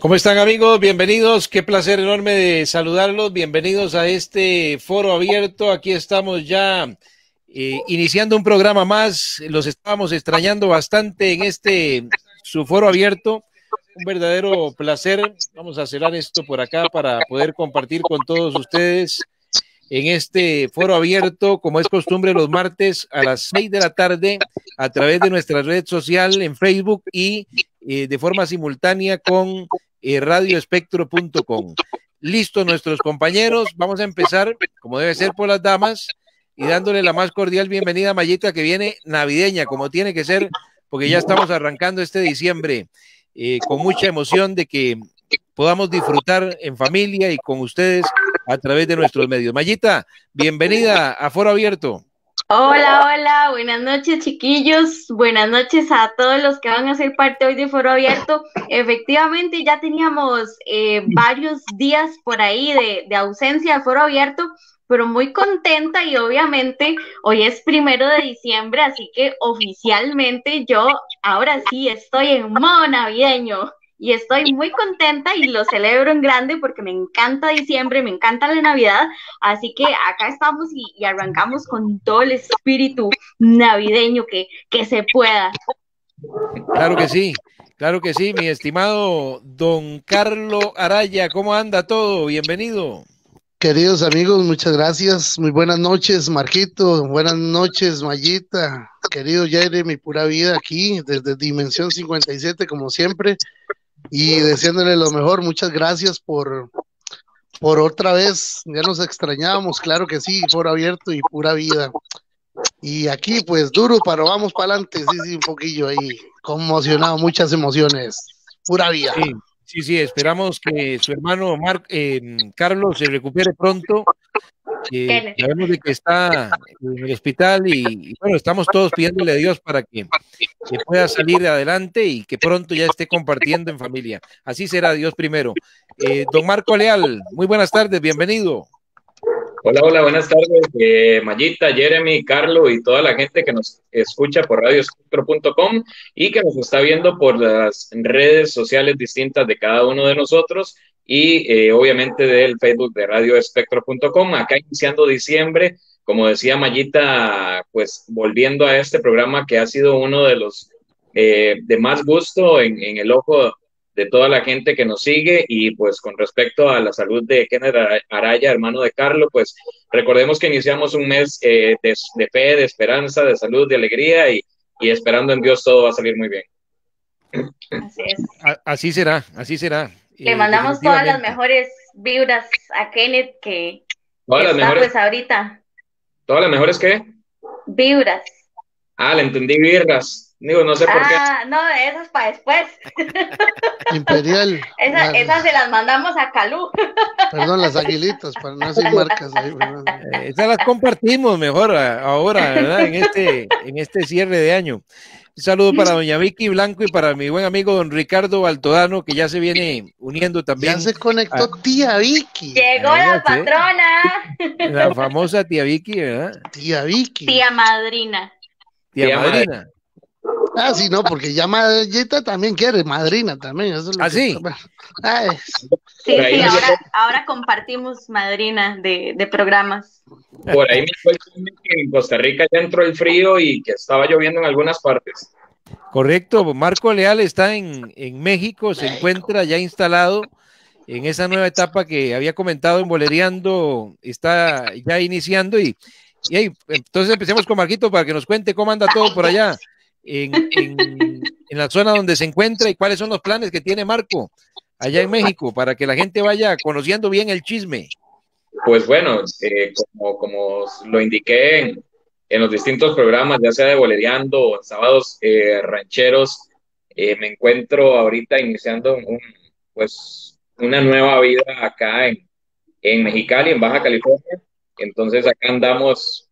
¿Cómo están amigos? Bienvenidos. Qué placer enorme de saludarlos. Bienvenidos a este foro abierto. Aquí estamos ya eh, iniciando un programa más. Los estábamos extrañando bastante en este su foro abierto. Un verdadero placer. Vamos a cerrar esto por acá para poder compartir con todos ustedes en este foro abierto, como es costumbre los martes a las seis de la tarde, a través de nuestra red social en Facebook y eh, de forma simultánea con eh, radioespectro.com. Listo, nuestros compañeros, vamos a empezar, como debe ser, por las damas y dándole la más cordial bienvenida a Mayita, que viene navideña, como tiene que ser, porque ya estamos arrancando este diciembre eh, con mucha emoción de que podamos disfrutar en familia y con ustedes a través de nuestros medios. Mayita, bienvenida a Foro Abierto. Hola, hola, buenas noches chiquillos, buenas noches a todos los que van a ser parte hoy de Foro Abierto. Efectivamente, ya teníamos eh, varios días por ahí de, de ausencia de Foro Abierto, pero muy contenta y obviamente hoy es primero de diciembre, así que oficialmente yo ahora sí estoy en modo navideño y estoy muy contenta y lo celebro en grande porque me encanta diciembre, me encanta la Navidad, así que acá estamos y, arrancamos con todo el espíritu navideño que, que se pueda. Claro que sí, claro que sí, mi estimado don Carlos Araya, ¿cómo anda todo? Bienvenido. Queridos amigos, muchas gracias. Muy buenas noches, Marquito. Buenas noches, Mayita. Querido mi pura vida aquí desde Dimensión 57, como siempre y deseándole lo mejor. Muchas gracias por, por otra vez. Ya nos extrañábamos, claro que sí, por abierto y pura vida. Y aquí, pues duro, pero vamos para adelante. Sí, sí, un poquillo ahí, conmocionado, muchas emociones. Pura vida. Sí, sí, esperamos que su hermano Mar eh, Carlos se recupere pronto sabemos de que está en el hospital y, bueno, estamos todos pidiéndole a Dios para que, pueda salir adelante y que pronto ya esté compartiendo en familia. Así será Dios primero. Eh, don Marco Leal, muy buenas tardes, bienvenido. Hola, hola, buenas tardes, eh, Mayita, Jeremy, Carlos y toda la gente que nos escucha por radioespectro.com y que nos está viendo por las redes sociales distintas de cada uno de nosotros y eh, obviamente del Facebook de radioespectro.com. Acá iniciando diciembre, como decía Mayita, pues volviendo a este programa que ha sido uno de los eh, de más gusto en, el ojo de toda la gente que nos sigue y pues con respecto a la salud de Kenneth Araya, hermano de Carlos, pues recordemos que iniciamos un mes eh, de, fe, de esperanza, de salud, de alegría y, y esperando en Dios todo va a salir muy bien. Así es. Así será, así será. Le mandamos todas las mejores vibras a Kenneth que, está mejores, pues ahorita. ¿Todas las mejores qué? Vibras. Ah, le entendí vibras. Digo, no sé por qué. Ah, no, esas para después. Imperial. esas se las mandamos a Calú. Perdón, las aguilitas, para no hacer marcas ahí. Eh, esas las compartimos mejor ahora, ¿verdad? En este, en este cierre de año. Un saludo para doña Vicky Blanco y para mi buen amigo don Ricardo Altodano, que ya se viene uniendo también. Ya se conectó tía Vicky. Llegó la patrona. La famosa tía Vicky, ¿verdad? Tía Vicky. Tía madrina. Tía, madrina. Ah, sí, no, porque ya Mayita también quiere, madrina también. Eso ¿Ah, sí? sí, sí, ahora, ahora compartimos madrina de, de programas. Por ahí me fue que en Costa Rica ya entró el frío y que estaba lloviendo en algunas partes. Correcto, Marco Leal está en, México, se encuentra ya instalado en esa nueva etapa que había comentado en Bolereando, está ya iniciando y, y entonces empecemos con Marquito para que nos cuente cómo anda todo por allá en, en, la zona donde se encuentra y cuáles son los planes que tiene Marco allá en México para que la gente vaya conociendo bien el chisme. Pues bueno, eh, como, como lo indiqué en, en, los distintos programas, ya sea de Bolereando o en sábados eh, rancheros, eh, me encuentro ahorita iniciando un, pues, una nueva vida acá en, en Mexicali, en Baja California. Entonces acá andamos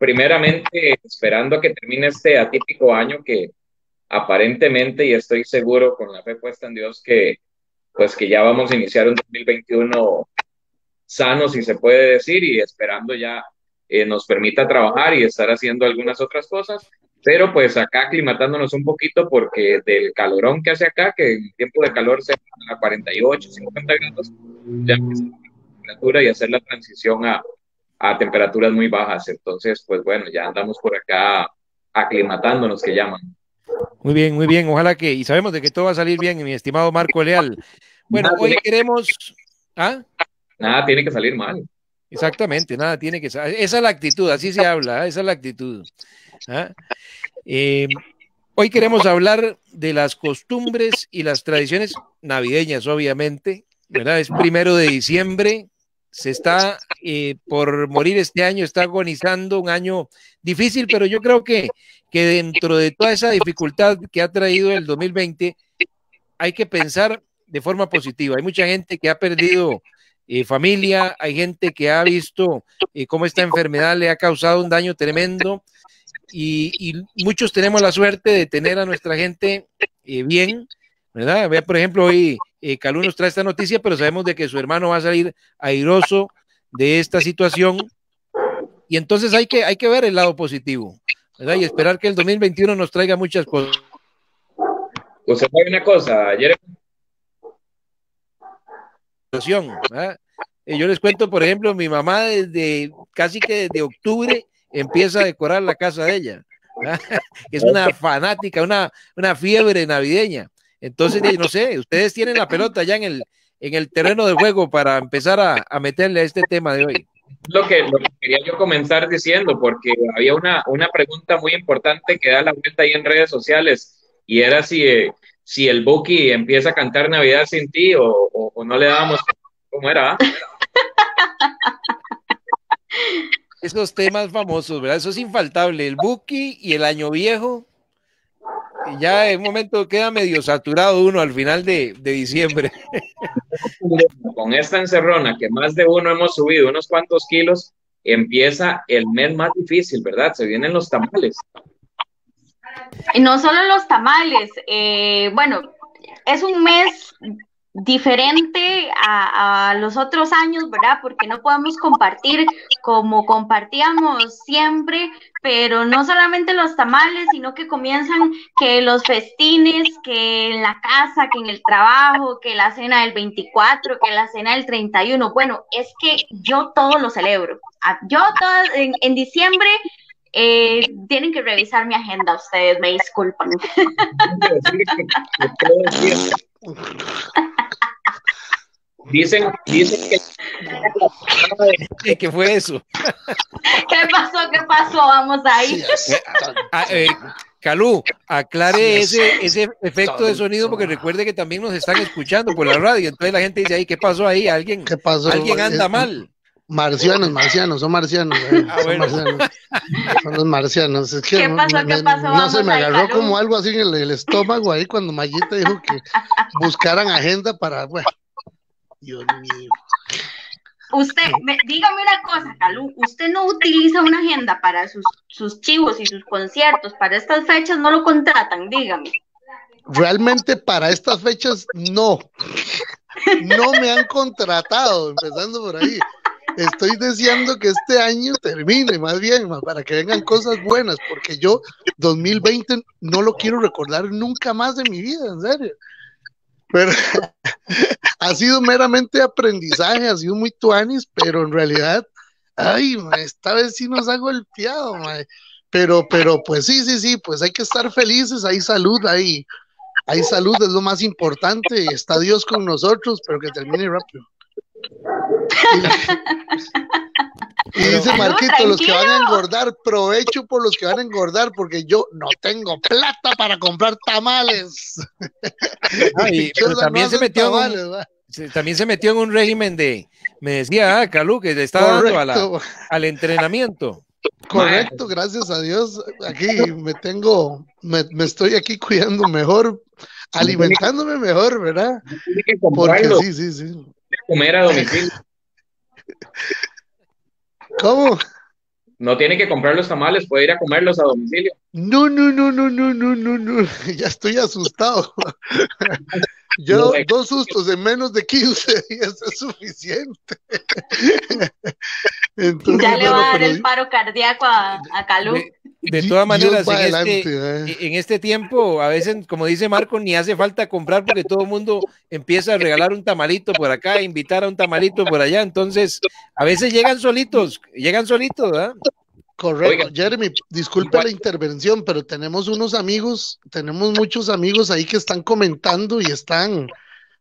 primeramente esperando a que termine este atípico año que aparentemente, y estoy seguro con la fe puesta en Dios, que pues que ya vamos a iniciar un 2021 sano, si se puede decir, y esperando ya eh, nos permita trabajar y estar haciendo algunas otras cosas. pero pues acá aclimatándonos un poquito porque del calorón que hace acá, que en tiempo de calor se a 48, 50 grados, ya empieza la temperatura y hacer la transición a, a temperaturas muy bajas. Entonces, pues bueno, ya andamos por acá aclimatándonos, que llaman. Muy bien, muy bien. Ojalá que, y sabemos de que todo va a salir bien, mi estimado Marco Leal. Bueno, hoy queremos. ¿Ah? Nada tiene que salir mal. Exactamente, nada tiene que salir. Esa es la actitud, así se habla, ¿eh? esa es la actitud. ¿ah? Eh, hoy queremos hablar de las costumbres y las tradiciones navideñas, obviamente. ¿verdad? Es primero de diciembre, se está eh, por morir este año, está agonizando un año difícil, pero yo creo que, que dentro de toda esa dificultad que ha traído el 2020, hay que pensar de forma positiva. Hay mucha gente que ha perdido eh, familia, hay gente que ha visto eh, cómo esta enfermedad le ha causado un daño tremendo y, muchos tenemos la suerte de tener a nuestra gente bien, ¿verdad? Vea, por ejemplo, hoy eh, Calú nos trae esta noticia, pero sabemos de que su hermano va a salir airoso de esta situación. Y entonces hay que, hay que ver el lado positivo, ¿verdad? Y esperar que el 2021 nos traiga muchas cosas. Pues hay una cosa, ayer. Eh, yo les cuento, por ejemplo, mi mamá desde casi que desde octubre empieza a decorar la casa de ella. Es una fanática, una, una fiebre navideña. Entonces, no sé, ustedes tienen la pelota ya en el, en el terreno de juego para empezar a, meterle a este tema de hoy. Lo que, lo que quería yo comenzar diciendo, porque había una, una pregunta muy importante que da la vuelta ahí en redes sociales, y era si, eh, si el Buki empieza a cantar Navidad sin ti o, o, no le dábamos. ¿Cómo era? Esos temas famosos, ¿verdad? Eso es infaltable. El Buki y el Año Viejo ya en un momento queda medio saturado uno al final de, diciembre. Con esta encerrona que más de uno hemos subido unos cuantos kilos, empieza el mes más difícil, ¿verdad? Se vienen los tamales. Y no solo los tamales, eh, bueno, es un mes diferente a, los otros años, ¿verdad? Porque no podemos compartir como compartíamos siempre, pero no solamente los tamales, sino que comienzan que los festines, que en la casa, que en el trabajo, que la cena del 24, que la cena del 31. Bueno, es que yo todo lo celebro. Yo todo en, en diciembre eh, tienen que revisar mi agenda ustedes, me disculpan. Dicen, dicen que... ¿Qué fue eso? ¿Qué pasó? ¿Qué pasó? Vamos ahí. Ah, eh, Calú, aclare ese, ese efecto de sonido porque recuerde que también nos están escuchando por la radio. Entonces la gente dice ahí, ¿qué pasó ahí? ¿Alguien, ¿Qué pasó? ¿alguien anda mal? Marcianos, marcianos, son marcianos. Eh, ah, son, marcianos son los marcianos. Es que ¿Qué pasó? ¿Qué pasó? No se me agarró como algo así en el, estómago ahí cuando Mayita dijo que buscaran agenda para, bueno, Dios mío. Usted, dígame una cosa, Calú, usted no utiliza una agenda para sus, sus chivos y sus conciertos, para estas fechas no lo contratan, dígame. Realmente para estas fechas no. No me han contratado, empezando por ahí estoy deseando que este año termine, más bien, para que vengan cosas buenas, porque yo 2020 no lo quiero recordar nunca más de mi vida, en serio. Pero ha sido meramente aprendizaje, ha sido muy tuanis, pero en realidad, ay, esta vez sí nos ha golpeado, pero, pero pues sí, sí, sí, pues hay que estar felices, hay salud, hay, hay salud, es lo más importante, está Dios con nosotros, pero que termine rápido. Y dice Marquito, los que van a engordar, provecho por los que van a engordar, porque yo no tengo plata para comprar tamales. también, se metió también se metió en un régimen de, me decía, ah, Calú, que le estaba dando al entrenamiento. Correcto, gracias a Dios. Aquí me tengo, me, estoy aquí cuidando mejor, alimentándome mejor, ¿verdad? Porque sí, sí, sí. Comer a domicilio. ¿Cómo? No tiene que comprar los tamales, puede ir a comerlos a domicilio. No, no, no, no, no, no, no, no. Ya estoy asustado. Yo, dos sustos en menos de 15 días es suficiente. ya le va a dar el paro cardíaco a, a Calú. De, todas maneras, en, este, en, este, tiempo, a veces, como dice Marco, ni hace falta comprar porque todo el mundo empieza a regalar un tamalito por acá, invitar a un tamalito por allá. Entonces, a veces llegan solitos, llegan solitos, ¿verdad? Correcto, Jeremy, disculpe la intervención, pero tenemos unos amigos, tenemos muchos amigos ahí que están comentando y están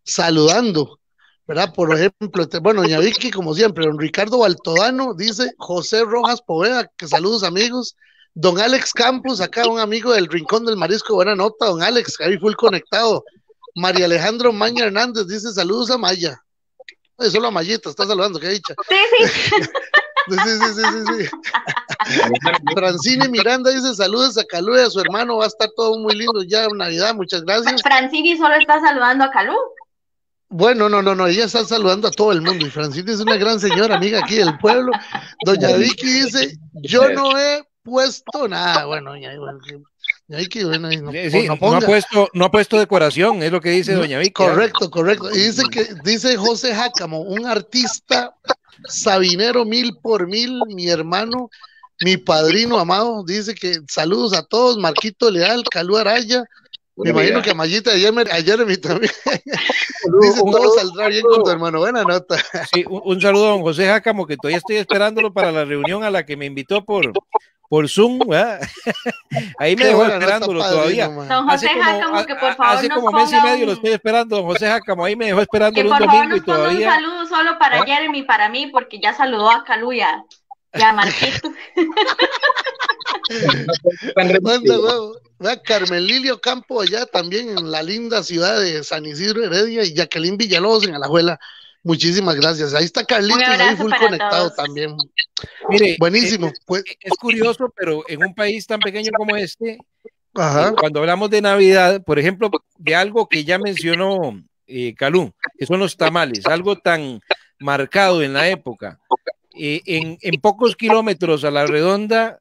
saludando, ¿verdad? Por ejemplo, bueno, doña Vicky, como siempre, don Ricardo Baltodano dice José Rojas Poveda, que saludos amigos. Don Alex Campos, acá un amigo del Rincón del Marisco, buena nota, don Alex, ahí full conectado. María Alejandro Maña Hernández dice saludos a Maya. Oye, solo a Mayita, está saludando, qué dicha. Sí, sí. Sí, sí, sí, sí, sí. Francine Miranda dice saludos a Calú y a su hermano, va a estar todo muy lindo ya en Navidad, muchas gracias. Francine solo está saludando a Calú. Bueno, no, no, no, ella está saludando a todo el mundo y Francine es una gran señora, amiga aquí del pueblo. Doña Vicky dice, yo no he puesto nada, bueno, ya, bueno, no, no, ha puesto, no ha puesto decoración, es lo que dice Doña Vicky. Correcto, correcto. Y dice que, dice José Jácamo, un artista Sabinero mil por mil, mi hermano, mi padrino amado, dice que saludos a todos, Marquito Leal, Calú Araya, me imagino que a Mayita y a Jeremy también. dice todo saldrá bien con tu hermano, buena nota. Sí, un, saludo a don José Jácamo, que todavía estoy esperándolo para la reunión a la que me invitó por, por Zoom, Ahí me dejó esperándolo todavía. Don José Jácamo, que por favor Hace como mes y medio lo estoy esperando, don José Jácamo, ahí me dejó esperando un domingo y todavía. Un saludo solo para ¿Ah? Jeremy, para mí, porque ya saludó a Caluya y a Marquito. Carmen Lilio Campo allá también en la linda ciudad de San Isidro Heredia y Jacqueline Villalobos en Alajuela. Muchísimas gracias. Ahí está Carlitos, ahí full conectado también. Mire, Buenísimo. Pues. Es curioso, pero en un país tan pequeño como este, eh, cuando hablamos de Navidad, por ejemplo, de algo que ya mencionó eh, Calú, que son los tamales, algo tan marcado en la época. Eh, en, en, pocos kilómetros a la redonda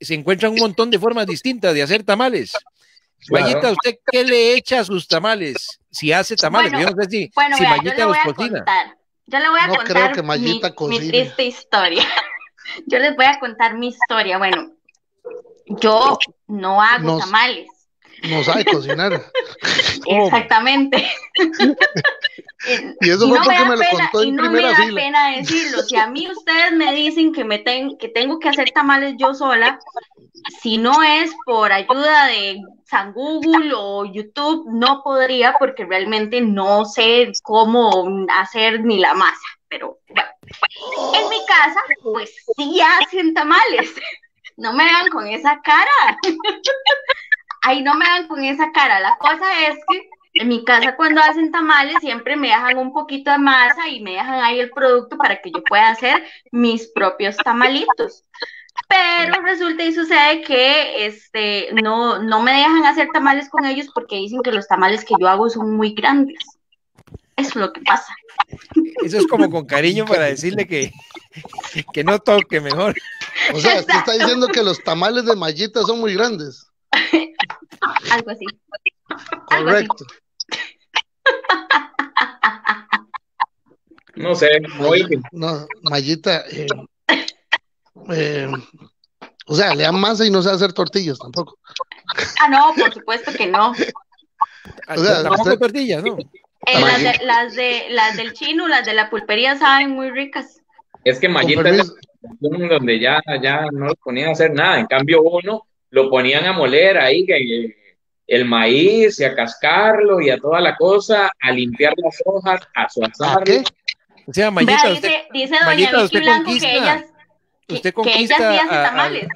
se encuentran un montón de formas distintas de hacer tamales. Claro. ¿usted qué le echa a sus tamales? Si hace tamales, bueno, yo no sé si, bueno, si vea, Mayita los cocina. Contar, yo le voy a no contar creo que mi, mi triste historia. yo les voy a contar mi historia. Bueno, yo no hago Nos, tamales. No sabe cocinar. Exactamente. y eso y fue no porque me, me, lo y no primera me da fila. pena decirlo. Si a mí ustedes me dicen que me ten, que tengo que hacer tamales yo sola, si no es por ayuda de San Google o YouTube, no podría porque realmente no sé cómo hacer ni la masa. Pero bueno, en mi casa, pues sí hacen tamales. No me vean con esa cara. Ay, no me vean con esa cara. La cosa es que en mi casa cuando hacen tamales siempre me dejan un poquito de masa y me dejan ahí el producto para que yo pueda hacer mis propios tamalitos. Pero resulta y sucede que este, no, no me dejan hacer tamales con ellos porque dicen que los tamales que yo hago son muy grandes. Eso es lo que pasa. Eso es como con cariño para decirle que, que no toque mejor. O sea, usted está diciendo que los tamales de mallita son muy grandes. Algo así. Algo Correcto. Así. No sé, muy... No, mallita, eh, eh, o sea, le dan masa y no sabe hacer tortillas tampoco. Ah, no, por supuesto que no. O sea, tampoco usted... tortillas, ¿no? Eh, las, de, las, de, las del chino, las de la pulpería saben muy ricas. Es que Mallita es donde ya, ya no los ponían a hacer nada. En cambio, uno lo ponían a moler ahí, que el maíz y a cascarlo y a toda la cosa, a limpiar las hojas, a suazar. qué? O sea, Mayita, Vea, usted, dice, dice doña Vicky usted Blanco conquista, que ellas, usted que conquista ella sí hace a- a- tamales.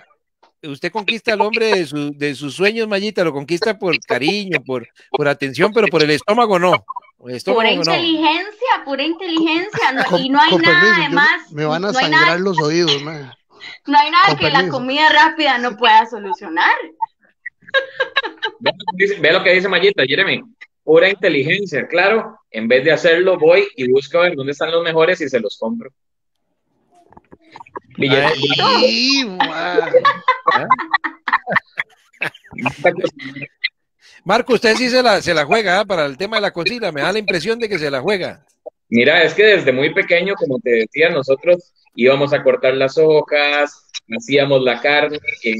usted conquista al hombre de, su- de sus sueños, Mayita, lo conquista por cariño, por, por atención, pero por el estómago no. El estómago Pura no. inteligencia, pura inteligencia. no- Con- y no hay nada permiso, además. me van a no sangrar nada, los oídos, man. no hay nada con que la permiso. comida rápida no pueda solucionar. Ve lo que dice- ve lo que dice Mallita, Jeremy. Pura inteligencia, claro. En vez de hacerlo, voy y busco a ver dónde están los mejores y se los compro. Ay. Marco, usted sí se la, se la juega ¿ah? para el tema de la cocina, me da la impresión de que se la juega. Mira, es que desde muy pequeño, como te decía, nosotros íbamos a cortar las hojas, hacíamos la carne, eh,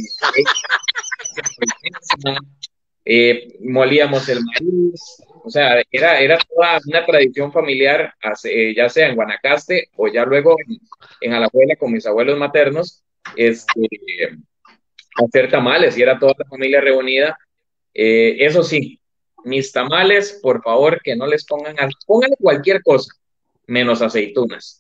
molíamos el maíz, o sea, era, era toda una tradición familiar, eh, ya sea en Guanacaste o ya luego en, en Alajuela con mis abuelos maternos, este, hacer tamales y era toda la familia reunida. Eh, eso sí, mis tamales, por favor, que no les pongan, pongan cualquier cosa, menos aceitunas.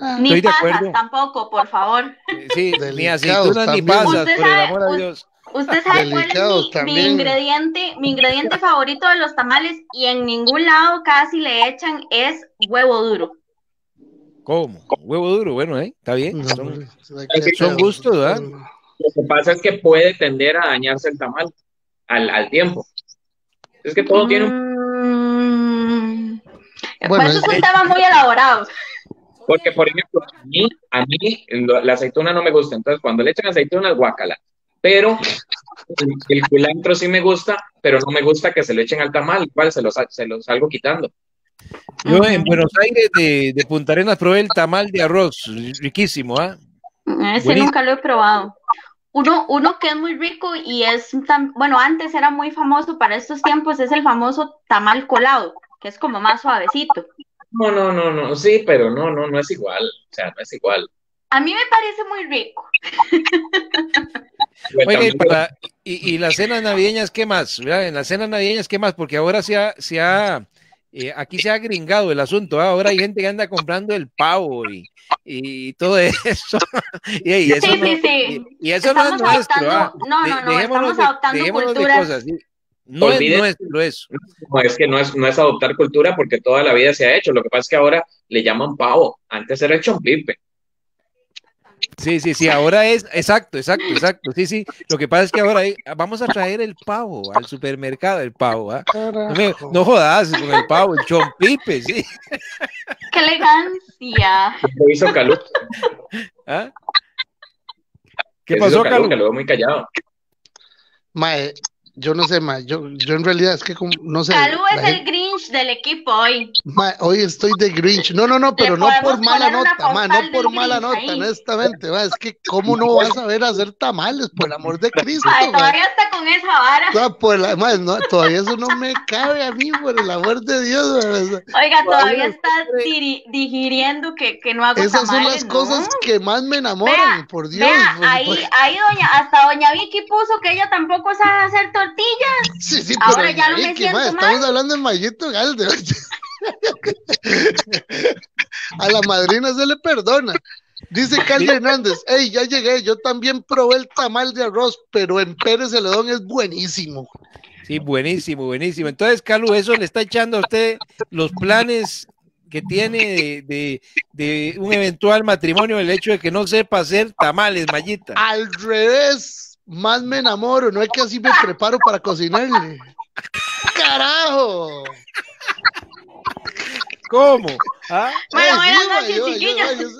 Ah. Ni pasas tampoco, por favor. Sí, ni aceitunas ni pasas, por el amor a Dios. Usted sabe cuál es mi, ingrediente, mi ingrediente favorito de los tamales y en ningún lado casi le echan es huevo duro. ¿Cómo? Huevo duro, bueno, ¿eh? Está bien. son, son gustos, ¿verdad? Lo que pasa es que puede tender a dañarse el tamal al, al tiempo. Es que todo tiene un... Mm. Bueno, pues eso es un tema muy elaborado. Porque, por ejemplo, a mí, a mí la aceituna no me gusta. Entonces, cuando le echan aceituna, guácala. Pero el culantro sí me gusta, pero no me gusta que se le echen al tamal, igual se los, se los salgo quitando. Yo en Buenos Aires de, de Punta Arenas probé el tamal de arroz, riquísimo, ¿ah? Ese nunca lo he probado. Uno, uno que es muy rico y es tan, bueno, antes era muy famoso para estos tiempos, es el famoso tamal colado, que es como más suavecito. No, no, no, no, sí, pero no, no, no es igual, o sea, no es igual. A mí me parece muy rico. Oye, y, y, las cenas navideñas, ¿qué más? En las cenas navideñas, ¿qué más? Porque ahora se ha, se ha eh, aquí se ha gringado el asunto. ¿ah? Ahora hay gente que anda comprando el pavo y, y todo eso. y, eso no, Y, eso no es nuestro. ¿ah? No, no, no, estamos adoptando culturas. No es eso. No, es que no es, no es adoptar cultura porque toda la vida se ha hecho. Lo que pasa es que ahora le llaman pavo. Antes era el chompipe. Sí, sí, sí, ahora es, exacto, exacto, exacto, sí, sí, lo que pasa es que ahora vamos a traer el pavo al supermercado, el pavo, ¿ah? no, jodas con el pavo, el chompipe, sí. ¡Qué elegancia! ¿Qué hizo Calú? ¿Ah? ¿Qué pasó, Calú? Calú muy callado. Mae, yo no sé, ma, yo, yo en realidad es que como, no sé. Calú es el Grinch del equipo hoy. Ma, hoy estoy de Grinch. No, no, no, pero no por mala nota, ma, no por mala nota, honestamente, ma, es que cómo no vas a ver hacer tamales, por el amor de Cristo. Ay, todavía está con esa vara. No, por la, ma, no, todavía eso no me cabe a mí, por el amor de Dios. Oiga, todavía estás digiriendo que, que no hago Esas tamales, son las cosas que más me enamoran, por Dios. Vea, ahí, ahí doña, hasta doña Vicky puso que ella tampoco sabe hacer tortillas. Sí, sí, Ahora ya no me siento Estamos hablando de Mayito Galde. A la madrina se le perdona. Dice Carlos Hernández, hey, ya llegué, yo también probé el tamal de arroz, pero en Pérez Celedón es buenísimo. Sí, buenísimo, buenísimo. Entonces, Carlos, eso le está echando a usted los planes que tiene de, de, un eventual matrimonio, el hecho de que no sepa hacer tamales, Mayita. Al revés, más me enamoro, no es que así me preparo para cocinarle. ¡Carajo! ¿Cómo? ¿Ah? Bueno, buenas noches, chiquillos.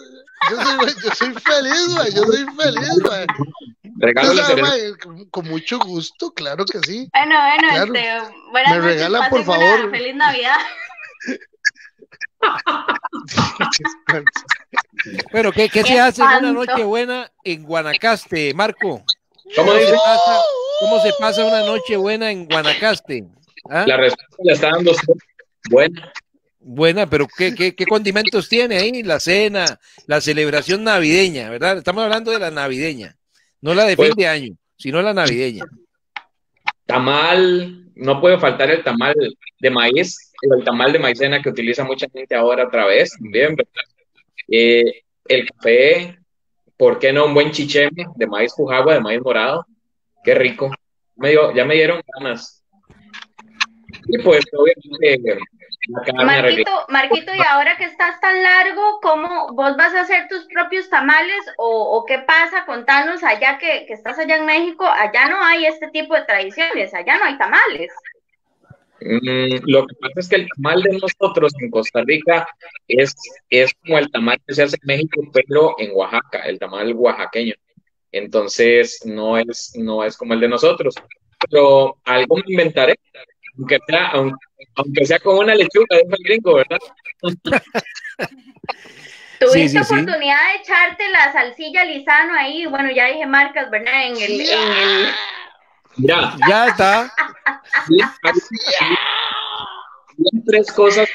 Yo, soy, yo soy feliz, güey, yo soy feliz, güey. Regalo con, con mucho gusto, claro que sí. Bueno, bueno, este, buenas Me regalan, por favor. Feliz Navidad. bueno, ¿qué, qué se hace en una noche buena en Guanacaste, Marco? ¿Cómo, se pasa, ¿Cómo se pasa una noche buena en Guanacaste? ¿Ah? La respuesta la está dando buena. Buena, pero ¿qué, ¿qué, qué, condimentos tiene ahí? La cena, la celebración navideña, ¿verdad? Estamos hablando de la navideña, no la de fin pues de año, sino la navideña. Tamal, no puede faltar el tamal de maíz, el tamal de maicena que utiliza mucha gente ahora otra vez, también, eh, el café, ¿Por qué no un buen chicheme de maíz fujagua, de maíz morado? Qué rico. Me ya me dieron ganas. Y pues, obviamente, Marquito, Marquito, y ahora que estás tan largo, ¿cómo vos vas a hacer tus propios tamales o, qué pasa? Contanos allá que, que, estás allá en México, allá no hay este tipo de tradiciones, allá no hay tamales. Mm, lo que pasa es que el tamal de nosotros en Costa Rica es, es como el tamal que se hace en México, pero en Oaxaca, el tamal oaxaqueño. Entonces, no es, no es como el de nosotros. pero algo me inventaré, aunque sea, aunque, sea con una lechuga de gringo, ¿verdad? Tuviste oportunidad de echarte la salsilla lisano ahí, bueno, ya dije marcas, ¿verdad? En el, en el... Ya, ya está. tres cosas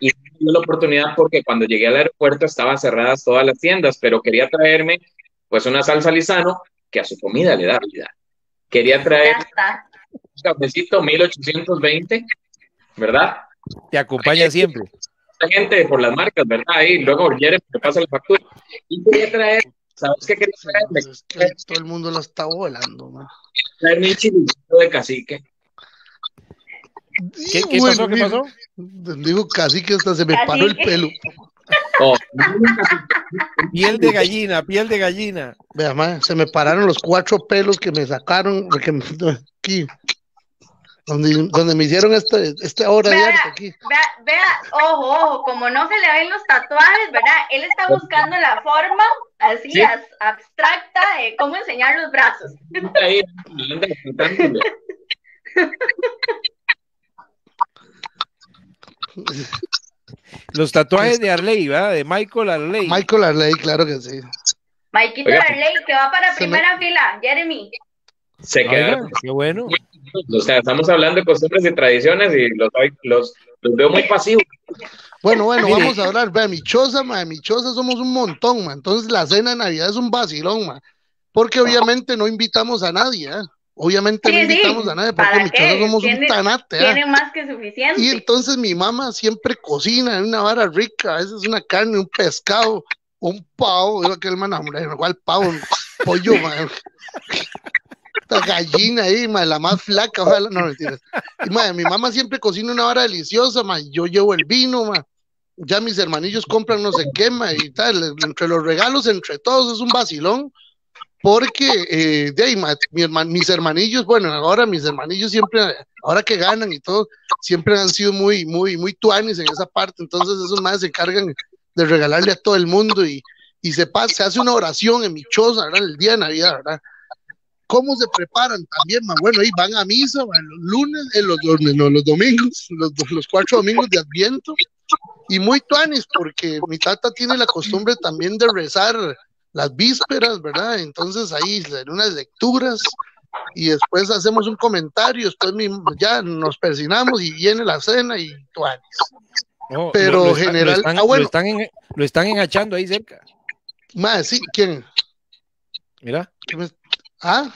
y tuve la oportunidad porque cuando llegué al aeropuerto estaban cerradas todas las tiendas, pero quería traerme pues una salsa lisano que a su comida le da vida. Quería traer un cafecito 1820, ¿verdad? Te acompaña siempre. La gente por las marcas, ¿verdad? Y luego Jeremy me pasa la factura. Y quería traer, ¿sabes qué quería traer? todo el mundo lo está volando, ¿no? Chilito de cacique. ¿Qué, qué pasó? ¿Qué pasó? Digo cacique hasta se me paró el pelo. Oh, piel de gallina, piel de gallina. Vea, se me pararon los cuatro pelos que me sacaron aquí. Donde, donde me hicieron este, esta hora vea, aquí. Vea, vea, ojo, ojo, como no se le ven los tatuajes, ¿verdad? Él está buscando la forma así abstracta de cómo enseñar los brazos. Los tatuajes de Arley, ¿verdad? De Michael Arley. Michael Arley, claro que sí. Mikey Arley, que va para primera fila, Jeremy. Se queda. Qué bueno. O sea, estamos hablando de costumbres y tradiciones y los, los, veo muy pasivos. Bueno, bueno, vamos a hablar. Vea, mi choza, ma, mi choza somos un montón, ma. Entonces la cena de Navidad es un vacilón, ma. Porque obviamente no invitamos a nadie, ¿eh? Obviamente no invitamos a nadie porque mi choza somos un tanate. Tiene más que suficiente. Y entonces mi mamá siempre cocina en una vara rica, a veces una carne, un pescado, un pavo, digo aquel man, hombre, igual pavo, un pollo, man. Gallina ahí, man, la más flaca, ojalá, no mentiras. Y man, mi mamá siempre cocina una vara deliciosa, man. Yo llevo el vino, man. Ya mis hermanillos compran no sé qué, man, y tal. Entre los regalos, entre todos, es un vacilón porque eh, de ahí, mis hermanillos, bueno, ahora mis hermanillos siempre, ahora que ganan y todo, siempre han sido muy, muy, muy tuanis en esa parte, entonces esos más se encargan de regalarle a todo el mundo y, y se, pasa, se hace una oración en mi choza, ¿verdad? El día de Navidad, ¿verdad? ¿Cómo se preparan también, man? Bueno, ahí van a misa, los lunes, en los, los, los, domingos, los, los cuatro domingos de Adviento, y muy tuanis, porque mi tata tiene la costumbre también de rezar las vísperas, ¿verdad? Entonces ahí en unas lecturas y después hacemos un comentario, después ya nos persinamos y viene la cena y tuanes. Pero general, lo están, lo están, enganchando ahí cerca. Más, sí, ¿quién? Mira. ¿Ah?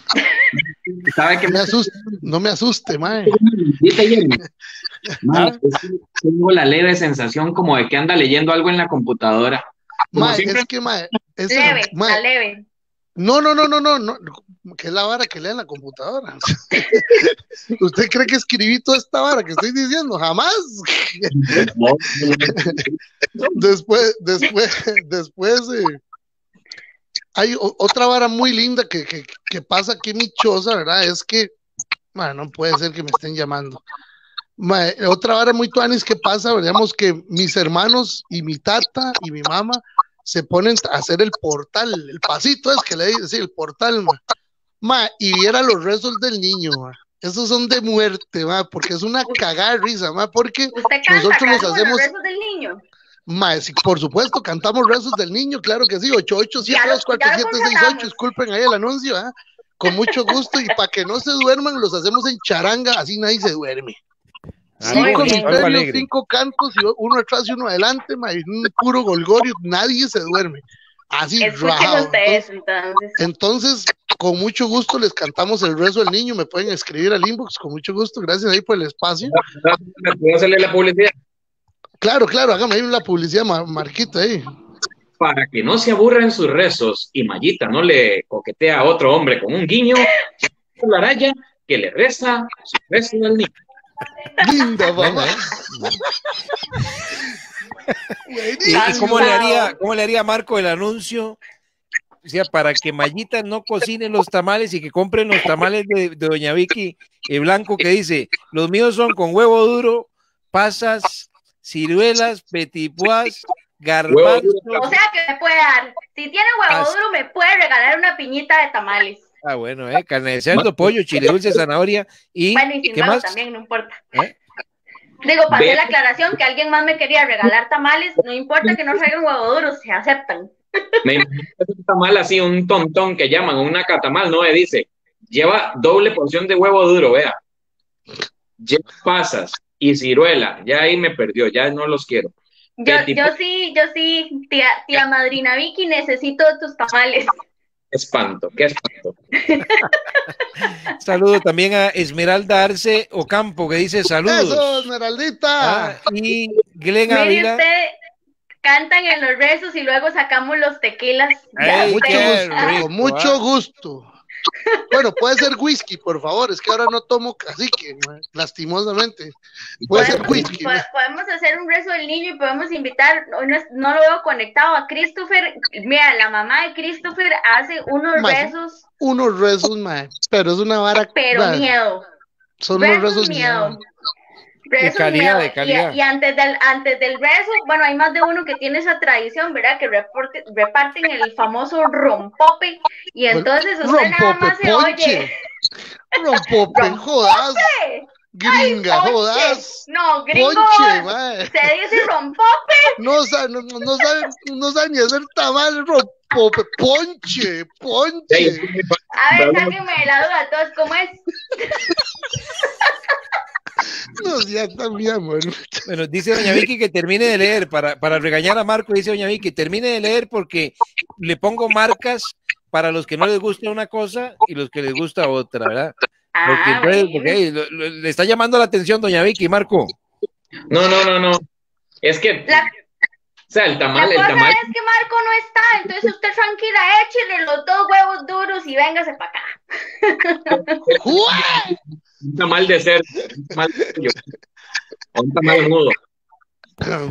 ¿Sabe que me asuste? No me asuste, mae. ¿Ah? Tengo la leve sensación como de que anda leyendo algo en la computadora. Mae, es que, mae, leve, la leve. No, no, no, no, no, no, que es la vara que lee en la computadora. ¿Usted cree que escribí toda esta vara que estoy diciendo? Jamás. después, después, después, eh, hay otra vara muy linda que, que, que, pasa aquí en mi choza, ¿verdad? Es que, bueno, no puede ser que me estén llamando otra hora muy tuanis que pasa, veamos que mis hermanos y mi tata y mi mamá se ponen a hacer el portal, el pasito es que le dice, sí, el portal, ma. y viera los rezos del niño, Esos son de muerte, ma, porque es una cagada risa, ma, porque nosotros nos hacemos... Los rezos del niño? Ma, por supuesto, cantamos rezos del niño, claro que sí, 88724768, disculpen ahí el anuncio, con mucho gusto, y para que no se duerman, los hacemos en charanga, así nadie se duerme. Cinco misterios, cinco cantos, y uno atrás y uno adelante, un puro golgorio, nadie se duerme. Así rajado. Entonces, con mucho gusto les cantamos el rezo del niño, me pueden escribir al inbox, con mucho gusto, gracias ahí por el espacio. hacerle la publicidad? Claro, claro, hágame ahí la publicidad, Marquito, ahí. Para que no se aburra en sus rezos y Mayita no le coquetea a otro hombre con un guiño, la raya que le reza su rezo del niño. Linda, mamá. ¿Y cómo le, haría, cómo le haría Marco el anuncio? O sea, para que Mayita no cocine los tamales y que compren los tamales de, Doña Vicky el blanco que dice, los míos son con huevo duro, pasas, ciruelas, petipuas, garbanzos. O sea que me puede dar, si tiene huevo duro me puede regalar una piñita de tamales. Ah, bueno, eh, carne de cerdo, pollo, chile dulce, zanahoria y. Bueno, y sin ¿qué huevo más? también, no importa. ¿Eh? Digo, para hacer la aclaración que alguien más me quería regalar tamales, no importa que no traigan huevo duro, se aceptan. Me imagino que es un tamal así, un tontón que llaman, una catamal, ¿no? Me dice, lleva doble porción de huevo duro, vea. Lleva pasas y ciruela. Ya ahí me perdió, ya no los quiero. Yo, yo sí, yo sí, tía, tía madrina Vicky, necesito tus tamales. Qué espanto, qué espanto. Saludo también a Esmeralda Arce Ocampo, que dice saludos. Eso, Esmeraldita. Ah, y Glenn Ávila. usted, cantan en los rezos y luego sacamos los tequilas. Ey, mucho gusto, rico, mucho ah. gusto. Bueno, puede ser whisky, por favor. Es que ahora no tomo cacique, ma, lastimosamente. Puede ser Podemos- whisky. po- ma. podemos hacer un rezo del niño y podemos invitar, hoy no, no lo veo conectado a Christopher. Mira, la mamá de Christopher hace unos Ma, rezos, Unos rezos, ma, pero es una vara. pero miedo. Son unos Rezos rezos miedo. Calidad, de Y- calidad. Y, antes del antes del rezo, bueno, hay más de uno que tiene esa tradición, ¿verdad? Que reporte- reparten el famoso rompope y entonces usted nada Rompope, más se ponche. oye. Rompope, jodas. Gringa, jodas. No, gringo. Ponche. Se dice rompope. No, sa- no, no, no sabe, no sabe ni hacer tamal, rompope. Ponche, ponche. A ver, sáquenme de la duda, todos, ¿cómo es? No, ya amor. Bueno, dice Doña Vicky que termine de leer. Para, para regañar a Marco, dice Doña Vicky, termine de leer porque le pongo marcas para los que no les gusta una cosa y los que les gusta otra, ¿verdad? Porque, Ah, entonces, porque, hey, lo- lo- le está llamando la atención Doña Vicky, Marco. No, no, no, no. Es que, La- o sea, el La tamal, el cosa tamal, es que Marco no está, entonces usted tranquila, échele los dos huevos duros y véngase para acá. Un tamal de cerdo, un tamal de un tamal mudo.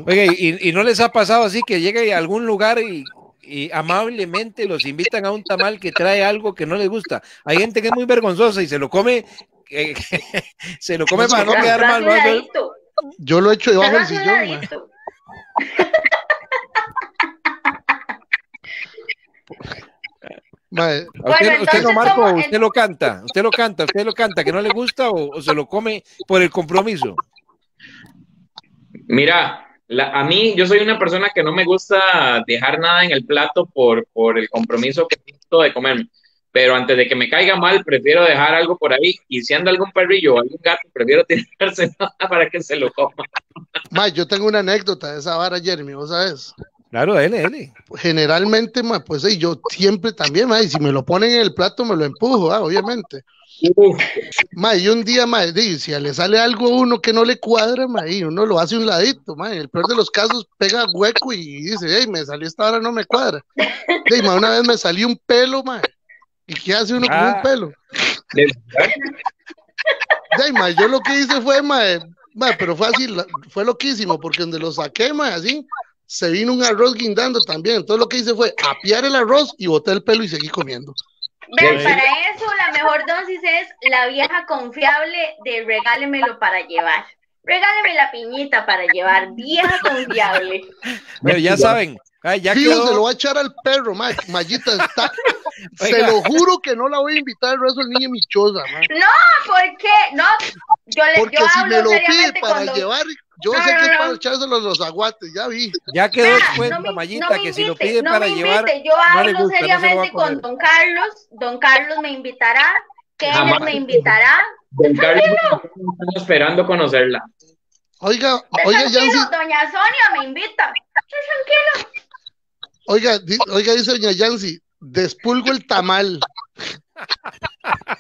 Oiga, y, y no les ha pasado así que llegue a algún lugar y, y amablemente los invitan a un tamal que trae algo que no les gusta. Hay gente que es muy vergonzosa y se lo come, eh, se lo come para no quedar mal. ¿no? Yo lo echo debajo pero del sillón, Usted, Bueno, usted no, Marco, usted lo canta, usted lo canta, usted lo canta, que no le gusta o, o se lo come por el compromiso. Mira, la- a mí, yo soy una persona que no me gusta dejar nada en el plato por, por el compromiso que tengo de comerme. Pero antes de que me caiga mal, prefiero dejar algo por ahí. Y si anda algún perrillo o algún gato, prefiero tirarse nada para que se lo coma. ma, yo tengo una anécdota de esa vara, Jeremy, ¿vos sabes? Claro, dele, dele. Generalmente, ma, pues sí, yo siempre también, ma, y si me lo ponen en el plato, me lo empujo, ah, obviamente. Ma, y un día, ma, si le sale algo a uno que no le cuadra, ma, y uno lo hace a un ladito, ma, en el peor de los casos pega hueco y dice, hey, me salió esta hora, no me cuadra. Di, ma, una vez me salió un pelo, ma, ¿y qué hace uno con Ah. un pelo? de- Di, ma, yo lo que hice fue, ma, eh, ma, pero fue así, fue loquísimo, porque donde lo saqué, ma, así, se vino un arroz guindando también. Entonces lo que hice fue apiar el arroz y boté el pelo y seguí comiendo. Vean, Sí. para eso la mejor dosis es la vieja confiable de regálemelo para llevar. Regáleme la piñita para llevar, vieja confiable. Pero ya saben, ay, ya Fijo, quedó. se lo va a echar al perro, ma. Mayita está. se lo juro que no la voy a invitar al resto del niño en mi choza, ma. ¿Por qué? No, yo le Porque yo si hablo me lo pide seriamente para cuando- llevar, yo No, sé no, que es para echárselo a los aguates, ya vi. Ya quedó Vea, cuenta, no me- Mayita, no me que si lo invite, pide no para me llevar. invite. Yo no le hablo gusta, seriamente con Don Carlos. Don Carlos me invitará. Kenneth me invitará. Don Carlos, estamos esperando conocerla. Oiga, oiga, Yancy, Doña Sonia me invita. Tranquilo. oiga, di- oiga, dice doña Yancy, despulgo el tamal.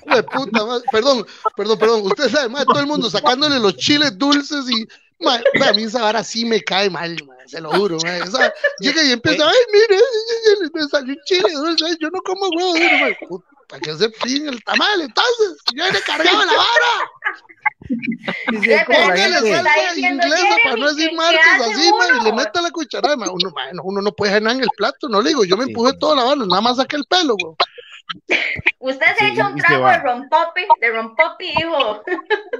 De puta madre. Perdón, perdón, perdón. Usted sabe, ma, todo el mundo sacándole los chiles dulces y a mí esa vara sí me cae mal, ma, se lo juro. ma. Esa- llega y empieza, ay, mire, me salió un chile dulce, yo no como huevo duro. ¿Para qué se piden el tamal? Entonces, yo le cargaba la vara. La pero Póngale salsa inglesa para no decir marcas así, ma, y le meta la cucharada. ma. Uno, ma, no, uno no puede dejar nada en el plato, no le digo, yo me empujé toda la vara, nada más saqué el pelo, güey. Usted se Sí, echa un trago de rompope, de rompope, hijo.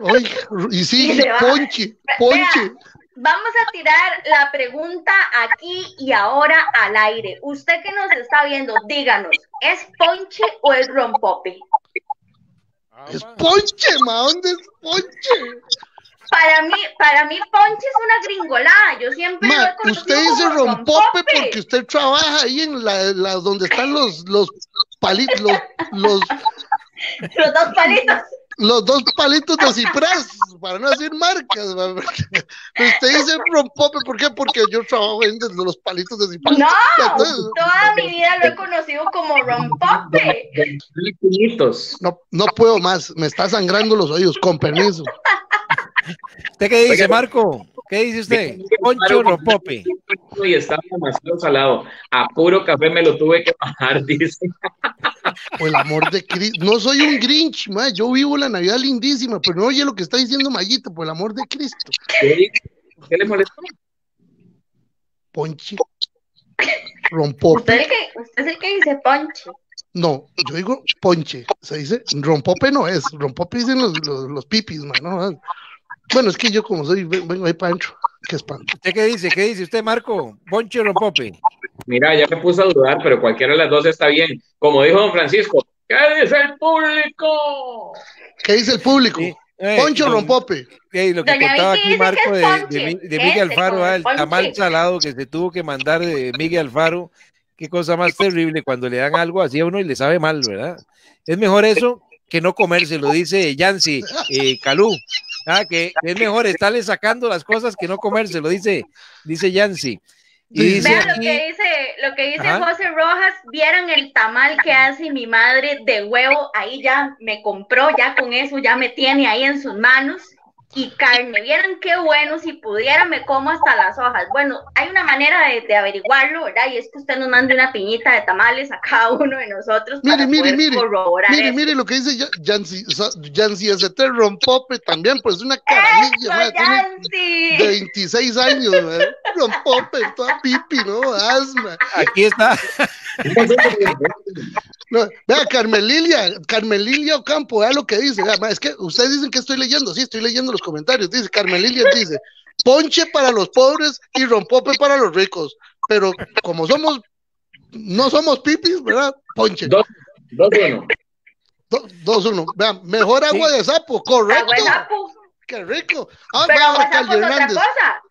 Oiga, y sí, Y ponche, ponche. vamos a tirar la pregunta aquí y ahora al aire. Usted que nos está viendo, díganos, ¿es ponche o es rompope? Es ponche, ma, ¿dónde es ponche? Para mí, para mí ponche es una gringolada. Yo siempre lo he Ma, usted dice rompope porque usted trabaja ahí en la, la- donde están los, los palitos, los, los, Los dos palitos. los dos palitos de ciprés, para no decir marcas. Usted dice rompope, ¿por qué? Porque yo trabajo en los palitos de ciprés. No, Entonces, toda mi vida lo he conocido como rompope. No, no puedo más, me está sangrando los oídos, con permiso. ¿Usted qué dice, Marco? ¿Qué dice usted? Ponche o rompope. Y estaba demasiado salado. A puro café me lo tuve que bajar, dice. Por el amor de Cristo, no soy un Grinch, ma, yo vivo la Navidad lindísima, pero no oye lo que está diciendo Mayita, por el amor de Cristo. ¿Qué, qué le molestó? Ponche, rompope. Usted es el que, usted es el que dice ponche. No, yo digo ponche. Se dice rompope no es. Rompope dicen los, los, los pipis, man. ¿no? Bueno, es que yo como soy, ven- vengo ahí para adentro. Qué espanto. ¿Usted qué dice? ¿Qué dice usted, Marco? ¿Ponche o rompope? Mira, ya me puse a dudar, pero cualquiera de las dos está bien. Como dijo don Francisco, ¿qué dice el público? ¿Qué dice el público? Sí. Eh, Ponche o don- rompope. eh, lo que Doña contaba Vicky aquí Marco de, de, de Miguel Alfaro, con ah, el tamal salado que se tuvo que mandar de Miguel Alfaro. Qué cosa más terrible cuando le dan algo así a uno y le sabe mal, ¿verdad? Es mejor eso que no comérselo, dice Yancy eh, Calú. Ah, que es mejor estarle sacando las cosas que no comérselo, dice, dice Yancy. Y dice Vean lo aquí, que dice, lo que dice Ajá. José Rojas, vieran el tamal que hace mi madre de huevo, ahí ya me compró, ya con eso ya me tiene ahí en sus manos. Y carne, vieran qué bueno, si pudiera me como hasta las hojas. Bueno, hay una manera de, de averiguarlo, ¿verdad? Y es que usted nos mande una piñita de tamales a cada uno de nosotros Mire, para mire, poder mire, corroborar Mire, mire lo que dice Ya- Yancy. o sea, Yancy ST rompope también, pues es una carajilla, ma, ¡Eso, tiene Yancy! de 26 años, ma. Rompope, toda pipi, ¿no? Asma. aquí está, No, vea, Carmelilia, Carmelilia Ocampo, vea lo que dice. vea, ma, es que ustedes dicen que estoy leyendo, sí, estoy leyendo los comentarios. Dice, Carmelilia dice, ponche para los pobres y rompope para los ricos. Pero como somos, no somos pipis, ¿verdad? Ponche. Dos, dos, uno. Do- Dos, uno. Vean, mejor agua de sapo, correcto. Agua de sapo. Qué rico. Ah, Pero vea, agua de sapo es otra cosa.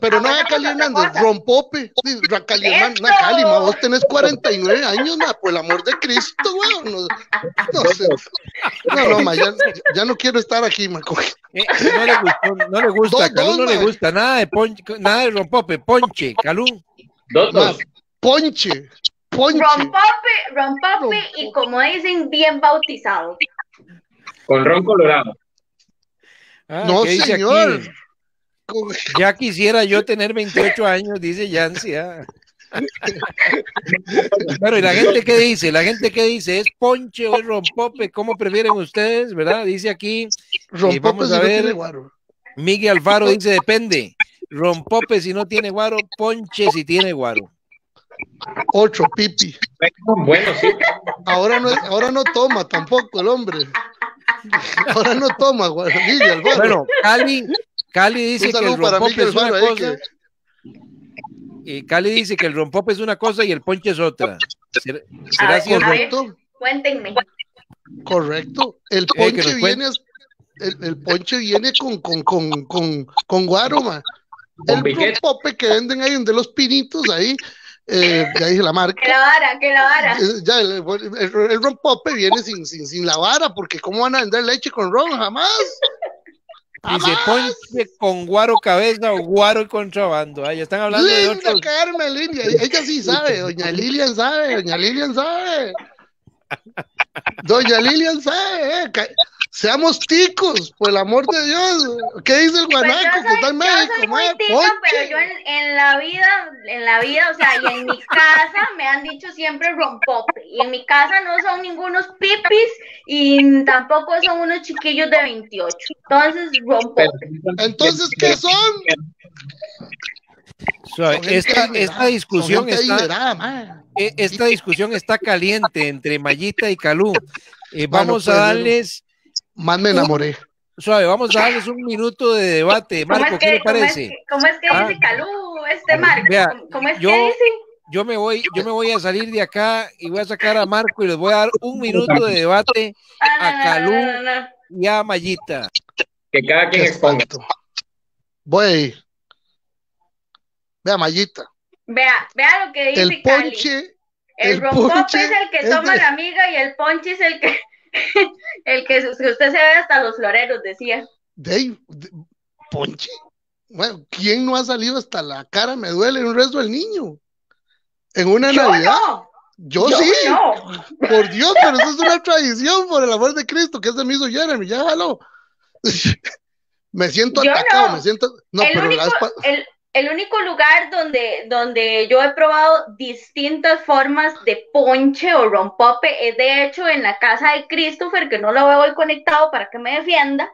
Pero no Agua de a sapo Cali es otra Hernández, cosa. rompope. Sí, ra- Cali Hernández, na, ¡Eso! Cali, ma, vos tenés 49 años, ma, por el amor de Cristo, weón. No, no sé. No, no, ma, ya, ya no quiero estar aquí, ma. co- Eh, no le gustó, no le gusta, Dos, Calú dos, no le gusta, nada de ponche, nada de rompope, ponche, Calú. Dos, Ma, dos. ponche, ponche. Rompope, rompope y como dicen, bien bautizado. Con ron colorado. Ah, No, ¿qué dice señor. aquí? Ya quisiera yo tener 28 años, dice Yancy. ah. Bueno, ¿y la gente qué dice? La gente qué dice, ¿es ponche o es rompope? ¿Cómo prefieren ustedes, verdad? Dice aquí Rompope vamos si a ver. guaro. Miguel Alfaro, dice, depende. Rompope si no tiene guaro, ponche si tiene guaro. Ocho, pipi. Bueno, sí. Ahora no, ahora no toma tampoco el hombre. Ahora no toma, guaro. Bueno, Cali, Cali dice que el Miguel es una cosa. Y Cali dice que el rompope es una cosa y el ponche es otra. ¿Será, ver. Correcto, Cuéntenme. correcto. El Eh, que ponche viene, el, el ponche viene con, con, con, con, con guaro, ma. Con El rompope que venden ahí donde los pinitos ahí, eh, ya dije la marca. Que la vara, que la vara. Eh, Ya, el, el- el rompope viene sin, sin, sin la vara, porque ¿cómo van a vender leche con ron? Jamás. Dice ponche con guaro cabeza o guaro y contrabando. Ah, ya están hablando de Linda otros. Carmen, Lilia. Ella sí sabe, doña Lilian sabe, doña Lilian sabe. Doña Lilian sabe, eh. Seamos ticos, por el amor de Dios. ¿Qué dice el Pues yo guanaco que está en yo soy México? muy mae? tica, Ponche. pero yo en, en la vida, en la vida, o sea, y en mi casa me han dicho siempre rompope. Y en mi casa no son ningunos pipis y tampoco son unos chiquillos de 28. Entonces, rompope. Entonces, ¿qué son? Suave, Esta, esta discusión está, eh, esta discusión está caliente entre Mayita y Calú. Eh, vamos Bueno, a pues, darles Más me enamoré. suave, vamos a darles un minuto de debate. Marco, ¿qué le parece? ¿Cómo es que, dice Calú este Marco? ¿Cómo es yo, que dice? Yo me voy, yo me voy a salir de acá y voy a sacar a Marco y les voy a dar un minuto de debate a Calú y a Mayita. Que cada quien exponga. Voy. Vea, Mayita. Vea, vea lo que dice el ponche, Cali. El, el es el que toma la amiga y el ponche es el que el que usted se ve hasta los floreros, decía. Dave, ponche. Bueno, ¿quién no ha salido hasta la cara? Me duele un resto del niño. En una Yo Navidad. no. Yo, Yo sí. no. Por Dios, pero eso es una tradición, por el amor de Cristo, que se me hizo Jeremy, ya jaló. me siento Yo atacado, no. me siento. No, el, pero único, la el, el único lugar donde, donde yo he probado distintas formas de ponche o rompope es de hecho en la casa de Christopher, que no lo veo hoy conectado para que me defienda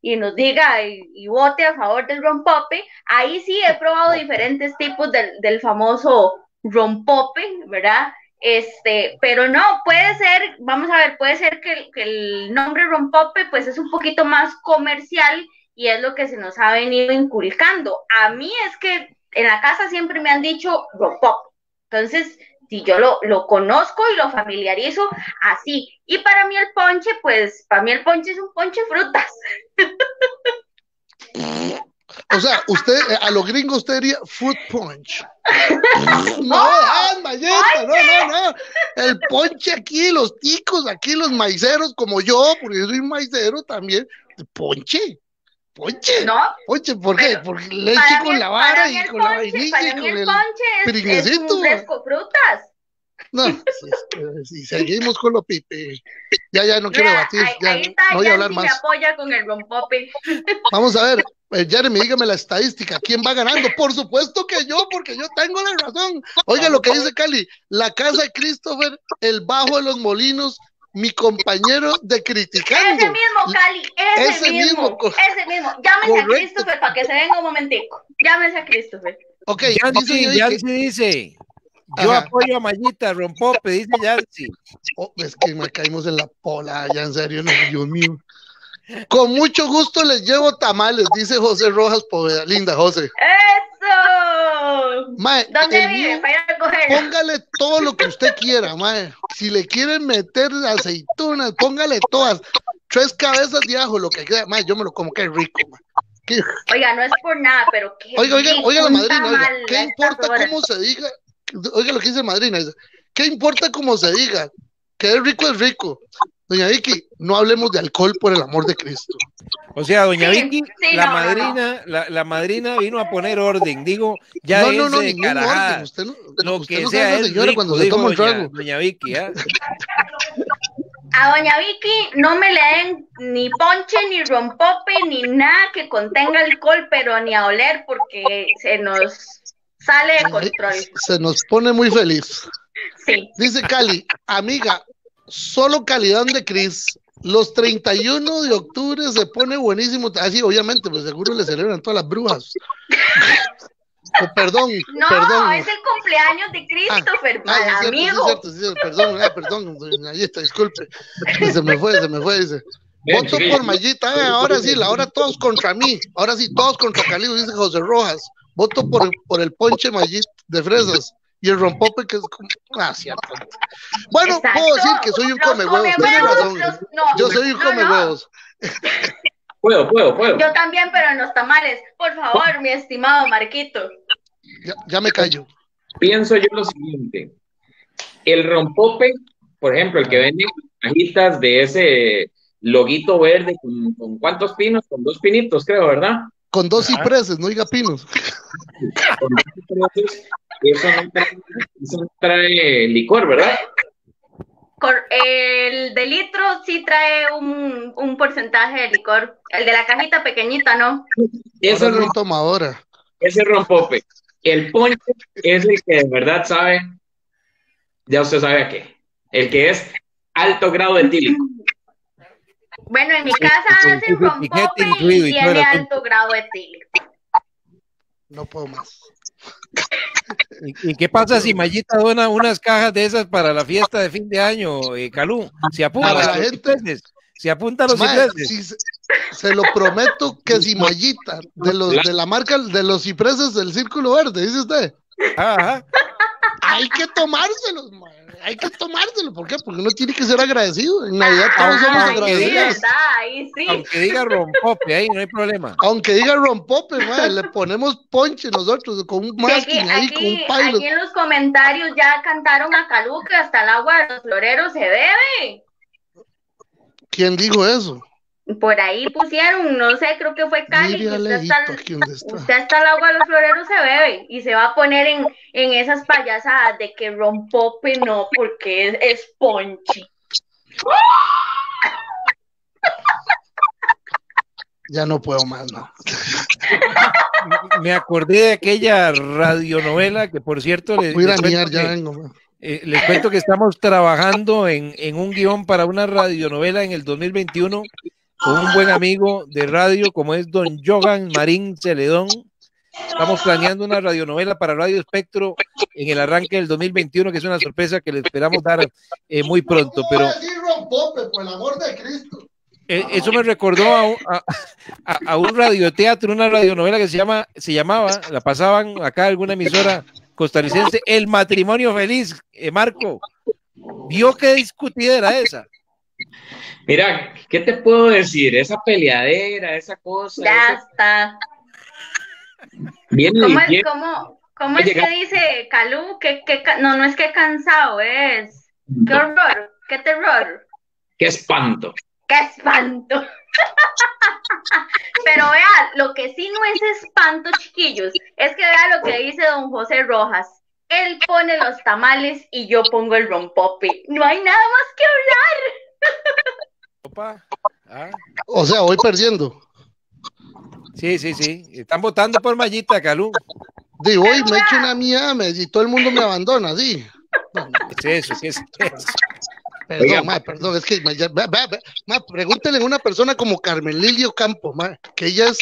y nos diga y, y vote a favor del rompope. Ahí sí he probado diferentes tipos del, del famoso rompope, ¿verdad? Este, pero no, puede ser, vamos a ver, puede ser que, que el nombre rompope pues es un poquito más comercial y es lo que se nos ha venido inculcando. A mí es que en la casa siempre me han dicho rompope. Entonces, si yo lo, lo conozco y lo familiarizo así. Y para mí el ponche, pues, para mí el ponche es un ponche frutas. O sea, usted, eh, a los gringos usted diría fruit punch. No, ah, Mayeta, no, no, no. El ponche aquí, los ticos, aquí los maiceros como yo, porque yo soy maicero también. Ponche, ponche, ¿No? ponche, ¿por qué? Pero Porque leche mí, con la vara y el con la vainilla para y mí con el el. ponche es, es pringuecito. un fresco frutas. No, si, si seguimos con lo pipe. Ya, ya no quiero debatir, ya ahí está, no voy a hablar Yancy me más. apoya con el rompope. Vamos a ver, eh, Jeremy, dígame la estadística. ¿Quién va ganando? Por supuesto que yo, porque yo tengo la razón. Oiga lo que dice Cali. La casa de Christopher, el bajo de los molinos, mi compañero de criticando. Ese mismo, Cali, ese, Ese mismo, ese mismo. Llámese a correcto. Christopher para que se venga un momentico. Llámese a Christopher. Ok, dice Yancy, que- Yancy dice, yo Ajá. apoyo a Mayita, rompope, dice Yancy. oh, es que me caímos en la pola, ya en serio, no, Dios mío. Con mucho gusto les llevo tamales, dice José Rojas Poveda. Linda, José. ¡Eso! Mae, ¿Dónde vive? mío- Para ir a coger. Póngale todo lo que usted quiera, mae. Si le quieren meter aceitunas, póngale todas. Tres cabezas de ajo, lo que quiera. Mae, yo me lo como, qué rico, mae. Qué- Oiga, no es por nada, pero qué Oiga, oiga, oiga la madrina, oiga. ¿Qué importa cómo se diga? Oiga lo que dice madrina. dice, ¿Qué importa cómo se diga? Que es rico es rico. Doña Vicky, no hablemos de alcohol por el amor de Cristo. O sea, doña Sí, Vicky, sí, la no, no, no. madrina, La, la madrina vino a poner orden, digo, ya no, no, no, ningún carajada. orden. Usted no, Lo usted que no sea es señora rico, cuando se toma un trago. doña Vicky, ¿ah? A doña Vicky no me le den ni ponche, ni rompope, ni nada que contenga alcohol, pero ni a oler porque se nos sale de control. Se nos pone muy feliz. Sí. Dice Cali, amiga, solo calidad de Cris. Los 31 de octubre se pone buenísimo. Así, obviamente, pues seguro le celebran todas las brujas. Oh, perdón, No, perdón. es el cumpleaños de Christopher, Ah, mal sí, es cierto, sí, amigo. es cierto, sí, es cierto, perdón, ah, perdón, doña Mayita, disculpe. Se me fue, se me fue, dice. Voto por Mayita, ah, ahora sí, la ahora todos contra mí, ahora sí, todos contra Cali, dice José Rojas. Voto por, por el ponche Mayita de fresas y el rompope que es como. Ah, cierto. Bueno, Exacto. puedo decir que soy un come huevos, tiene comehuevos, razón. los- no, Yo soy un no, come no. huevos. Puedo, puedo, puedo. Yo también, pero en los tamales. Por favor, mi estimado Marquito. Ya, ya me callo. Pienso yo lo siguiente. El rompope, por ejemplo, el que vende cajitas de ese loguito verde con, con cuántos pinos, con dos pinitos, creo, ¿verdad? Con dos cipreses, no diga pinos. Con dos cipreses, eso no trae, eso no trae licor, ¿verdad? Cor- el de litro sí trae un, un porcentaje de licor. El de la cajita pequeñita, ¿no? Eso es no toma ahora. ese rompope. El ponche es el que de verdad sabe, ya usted sabe a qué. El que es alto grado de etílico. Bueno, en mi casa hacen rompope y tiene alto grado etílico. No puedo más. ¿Y, y qué pasa si Mayita dona unas cajas de esas para la fiesta de fin de año, eh, Calú? Se apunta a la los gente. Se apunta a los cipreses. si, se- se lo prometo que si Mallita, de los de la marca de los cipreses del Círculo Verde, dice usted. Ajá. Hay que tomárselos, man. hay que tomárselos. ¿Por qué? Porque uno tiene que ser agradecido. En Navidad todos somos agradecidos. Aunque diga rompope, ahí no hay problema. Aunque diga rompope, man, le ponemos ponche nosotros con un masking ahí, con un pilot. Aquí en los comentarios ya cantaron a que hasta el agua de los floreros se bebe. ¿Quién dijo eso? Por ahí pusieron, no sé, creo que fue Cali. usted, hasta el, agua de los floreros se bebe y se va a poner en, en esas payasadas de que rompope no, porque es, es ponche. Ya no puedo más, no. Me acordé de aquella radionovela que, por cierto, le, Voy a mirar, ya vengo. Eh, les cuento que estamos trabajando en, en, un guion para una radionovela en el 2021 con un buen amigo de radio como es don Jogan Marín Celedón. Estamos planeando una radionovela para Radio Espectro en el arranque del 2021, que es una sorpresa que le esperamos dar eh, muy pronto. Pero eh, eso me recordó a, a, un radioteatro, una radionovela que se llama, se llamaba, la pasaban acá alguna emisora costarricense, El matrimonio feliz. Eh, Marco, vio qué discutida era esa. Mira, ¿qué te puedo decir? Esa peleadera, esa cosa. Ya está. ¿Cómo, es, cómo, es que dice Calú? Que, no, no es que cansado, es. ¡Qué horror! ¡Qué terror! ¡Qué espanto! ¡Qué espanto! Pero vea, lo que sí no es espanto, chiquillos, es que vea lo que dice don José Rojas. Él pone los tamales y yo pongo el rompope. No hay nada más que hablar. ¿Ah? O sea, voy perdiendo. Sí, sí, sí. Están votando por Mayita, Calú. Digo, hoy me echo una mía y todo el mundo me abandona, sí. es eso? ¿Qué es eso? Perdón, ma, perdón, es que ma, pregúntele a una persona como Carmen Lilio Campo, ma, que ella es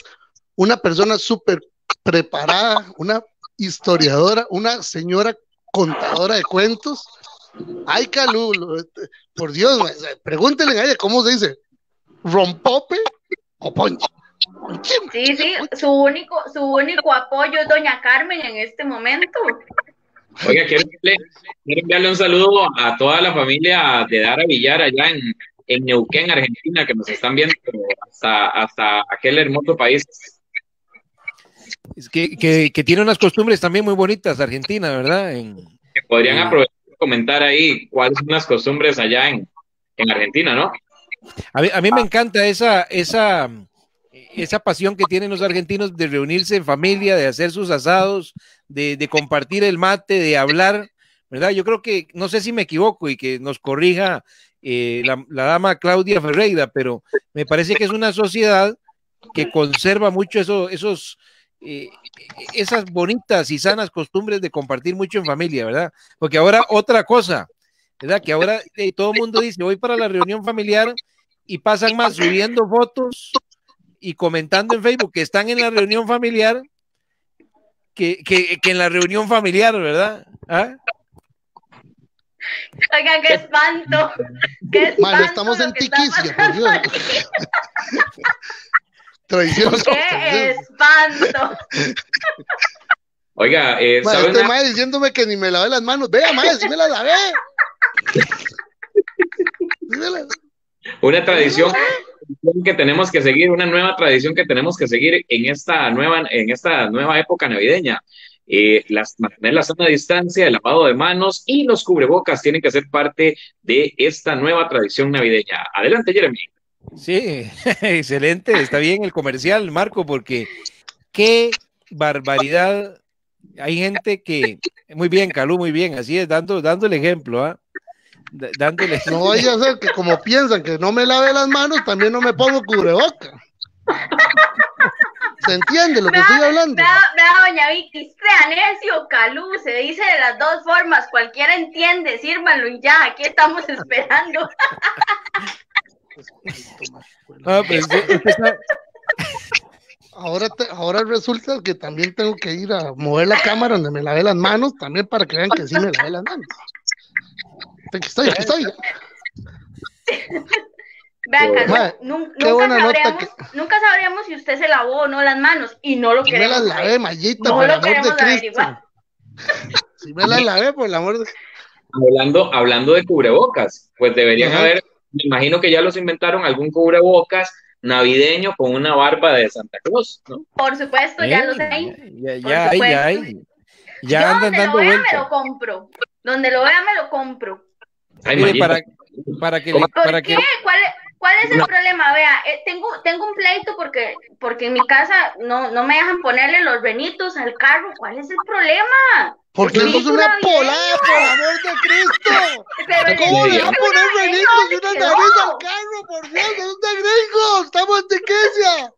una persona súper preparada, una historiadora, una señora contadora de cuentos, Ay, Calú, por Dios, pregúntenle a ella cómo se dice, rompope o ponche. Sí, sí, su único, su único apoyo es doña Carmen en este momento. Oiga, quiero, enviarle un saludo a toda la familia de Dara Villar allá en, en Neuquén, Argentina, que nos están viendo hasta, hasta aquel hermoso país. Es que, que, tiene unas costumbres también muy bonitas, Argentina, ¿verdad? que podrían aprovechar comentar ahí cuáles son las costumbres allá en, Argentina, ¿no? A mí, a mí me encanta esa, esa, esa pasión que tienen los argentinos de reunirse en familia, de hacer sus asados, de, compartir el mate, de hablar, ¿verdad? Yo creo que, no sé si me equivoco y que nos corrija eh, la, dama Claudia Ferreira, pero me parece que es una sociedad que conserva mucho eso, esos, eh, esas bonitas y sanas costumbres de compartir mucho en familia, ¿verdad? Porque ahora otra cosa, ¿verdad? Que ahora eh, todo el mundo dice, voy para la reunión familiar y pasan más subiendo fotos y comentando en Facebook que están en la reunión familiar que, que, en la reunión familiar, ¿verdad? ¿Ah? Oigan, qué espanto. Qué espanto estamos en tiquicia, por Dios. Traición. ¡Qué espanto! Oiga, eh, ¿sabe este madre diciéndome que ni me lavé las manos. Vea, madre, si me las lavé. Una tradición que tenemos que seguir, una nueva tradición que tenemos que seguir en esta nueva, en esta nueva época navideña. Eh, las, mantener la sana distancia, el lavado de manos y los cubrebocas tienen que ser parte de esta nueva tradición navideña. Adelante, Jeremy. Sí, excelente, está bien el comercial, Marco, porque qué barbaridad. Hay gente que, muy bien, Calú, muy bien, así es, dando, dando el ejemplo, ¿ah? Dándole... No vaya a ser que como piensan que no me lave las manos, también no me pongo cubreboca. ¿Se entiende lo que estoy hablando? Vea, doña Vicky, sea necio, Calú, se dice de las dos formas, cualquiera entiende, sírvanlo y ya, aquí estamos esperando. Ah, pues, ahora, ahora resulta que también tengo que ir a mover la cámara donde me lavé las manos, también para que vean que sí me lavé las manos. Aquí estoy, aquí estoy. Vea, Qué Carlos, bueno. nun- Qué nunca, sabríamos, nunca sabríamos si usted se lavó o no las manos y no lo Si me queremos las saber. lavé, Mayita, No por el lo amor de queremos Cristo. Si me las lavé, por el amor de Hablando, hablando de cubrebocas, pues deberían Ajá. haber, me imagino que ya los inventaron algún cubrebocas navideño con una barba de Santa Claus, ¿no? Por supuesto, ya Eh, lo sé. Ya, ya hay, ya hay. Ya Yo andan donde dando lo vea me lo compro. Donde lo vea me lo compro. Ay, Mire, para, para que. ¿Por para qué? que ¿Cuál, es- cuál es el No. problema? Vea, eh, tengo, tengo un pleito porque, porque en mi casa no, no me dejan ponerle los renitos al carro. ¿Cuál es el problema? Porque sos tú una polada, por amor de Cristo. Pero ¿Cómo le van a poner renitos y ¿dónde una nariz al carro? Por Dios, ¿de dónde gringos? Estamos en Tequesia.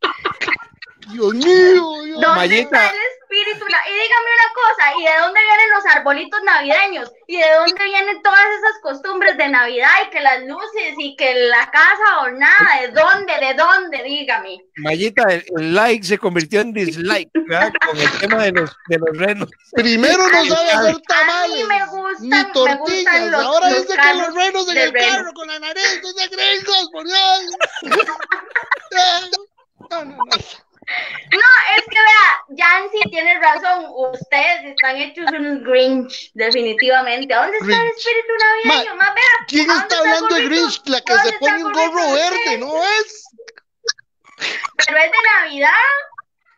Dios mío, Dios. ¿Dónde Mayita. está el espíritu? Y dígame una cosa, ¿y de dónde vienen los arbolitos navideños? ¿Y de dónde vienen todas esas costumbres de Navidad y que las luces y que la casa adornada? ¿De dónde? ¿De dónde? Dígame. Mayita, el, el like se convirtió en dislike, ¿verdad? Con el tema de los, de los renos. Primero no sabe hacer A mí tamales. me gustan, Ni me tortillas. gustan los, Ahora los dice que los renos en de el reno. carro con la nariz. ¡Son de gringos, por Dios! No, no, no. No, es que vea, Yancy tiene razón, ustedes están hechos unos Grinch, definitivamente. ¿A ¿Dónde está el espíritu navideño? Vea, ¿Quién ¿a dónde está hablando de? Grinch? La que ¿Dónde se pone un gorro de verde, ustedes? ¿no es? Pero es de Navidad.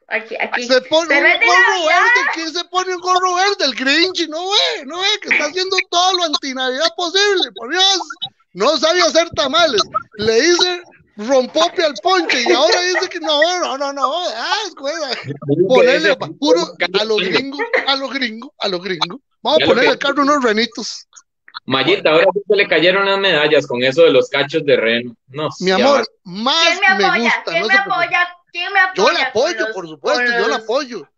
Aquí, aquí. Se pone Pero un es de gorro Navidad. verde. ¿Quién se pone un gorro verde? El Grinch. No ve, no ve, que está haciendo todo lo antinavidad posible. Por Dios. No sabe hacer tamales. Le dice rompope al ponche y ahora dice que no, no, no, no. Ah, escuela. Ponerle puro a los gringos, a los gringos, a los gringos. Vamos a ponerle al carro unos renitos. Mayita, ahora sí se le cayeron las medallas con eso de los cachos de reno. No, Mi amor, más ¿Quién me me apoya? gusta. ¿Quién no me apoya? ¿Quién me apoya? Yo la apoyo, los- por supuesto, yo la apoyo.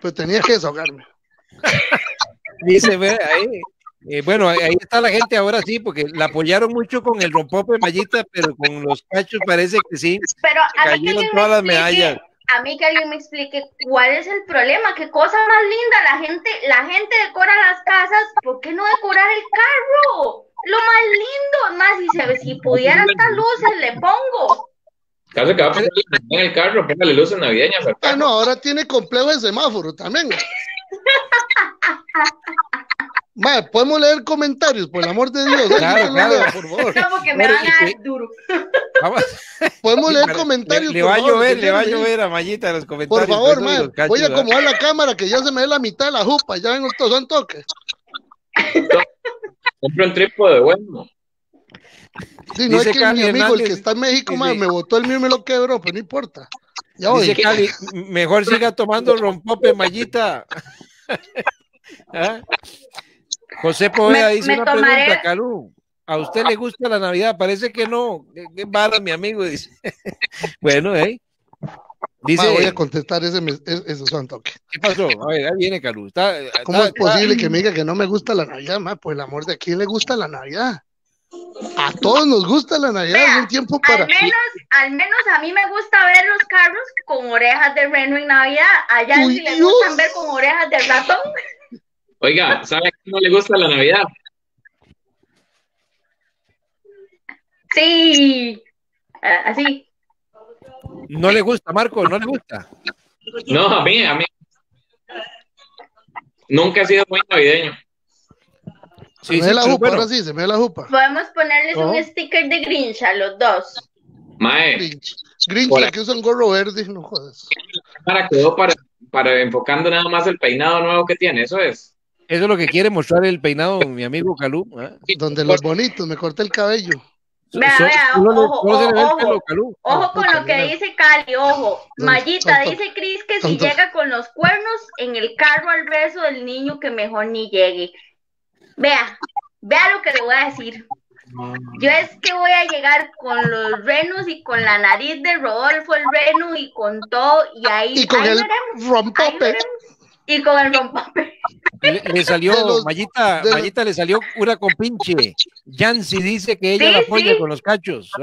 Pues tenía que desahogarme. Dice, ve, ahí. Eh, bueno, ahí está la gente ahora sí, porque la apoyaron mucho con el rompope Mayita, pero con los cachos parece que sí. Pero a mí que cayeron todas me medallas. a mí que alguien me explique cuál es el problema, qué cosa más linda, la gente, la gente decora las casas, ¿por qué no decorar el carro? Lo más lindo, más si se si pudieran estas luces le pongo. Caso que va a poner en el carro, póngale luces navideñas al Ah, no, ahora tiene complejo de semáforo también. Madre, podemos leer comentarios, por el amor de Dios. Claro, que claro. por favor. No, porque me van a dar que- duro. Vamos, Podemos leer comentarios. Le, le por va a favor, llover, que le va a llover a Mayita los Por comentarios. favor, man, los cachos, voy a acomodar la cámara que ya se me ve la mitad de la jupa. Ya vengo todos son toques. Compra un trípode bueno. Sí, no Dice es que mi amigo, el que está en México, dice- man, me botó el mío y me lo quebró, pero no importa. Ya voy. Dice Cali, mejor siga tomando rompope Mayita. ¿Ah? José Poveda Me- dice me una tomaré- pregunta, Calú. ¿A usted le gusta la Navidad? Parece que no. Qué, vara, mi amigo. Dice. bueno, ¿eh? Dice, Ma, voy a contestar ese, mes- es- esos son toques. ¿qué pasó? A ver, ahí viene Calú. Está, ¿Cómo está- es posible que me diga que no me gusta la Navidad, ma? Por el amor de quién le gusta la Navidad. A todos nos gusta la Navidad, es un tiempo para. Al menos, al menos a mí me gusta ver los carros con orejas de reno en Navidad. Allá Uy, si le Dios. gustan ver con orejas de ratón. Oiga, ¿sabe a quién no le gusta la Navidad? Sí, Ah, así. No le gusta, Marco, no le gusta. No, a mí, a mí. Nunca he sido muy navideño. Se me ve la jupa, bueno, ahora sí, se me la jupa. Podemos ponerles un sticker de Grinch a los dos. Mae, Grinch. Grinch, la que usa un gorro verde, no jodas. para quedó para, para enfocando nada más el peinado nuevo que tiene, eso es. Eso es lo que quiere mostrar el peinado, mi amigo Calú. ¿ah? Donde los bonitos, me corté el cabello. Vea, vea, ojo, ojo. Ojo Ah, con lo que dice Cali, ojo. Mayita, dice Cris que si llega con los cuernos en el carro al beso del niño que mejor ni llegue. Vea, vea lo que le voy a decir. Yo es que voy a llegar con los renos y con la nariz de Rodolfo el reno y con todo y ahí, Y con ahí el rompope. veremos. Y con el rompope. Le, le salió, los- Mayita, los- Mayita le salió una compinche. Yancy dice que ella Sí, la apoya sí. con los cachos. sí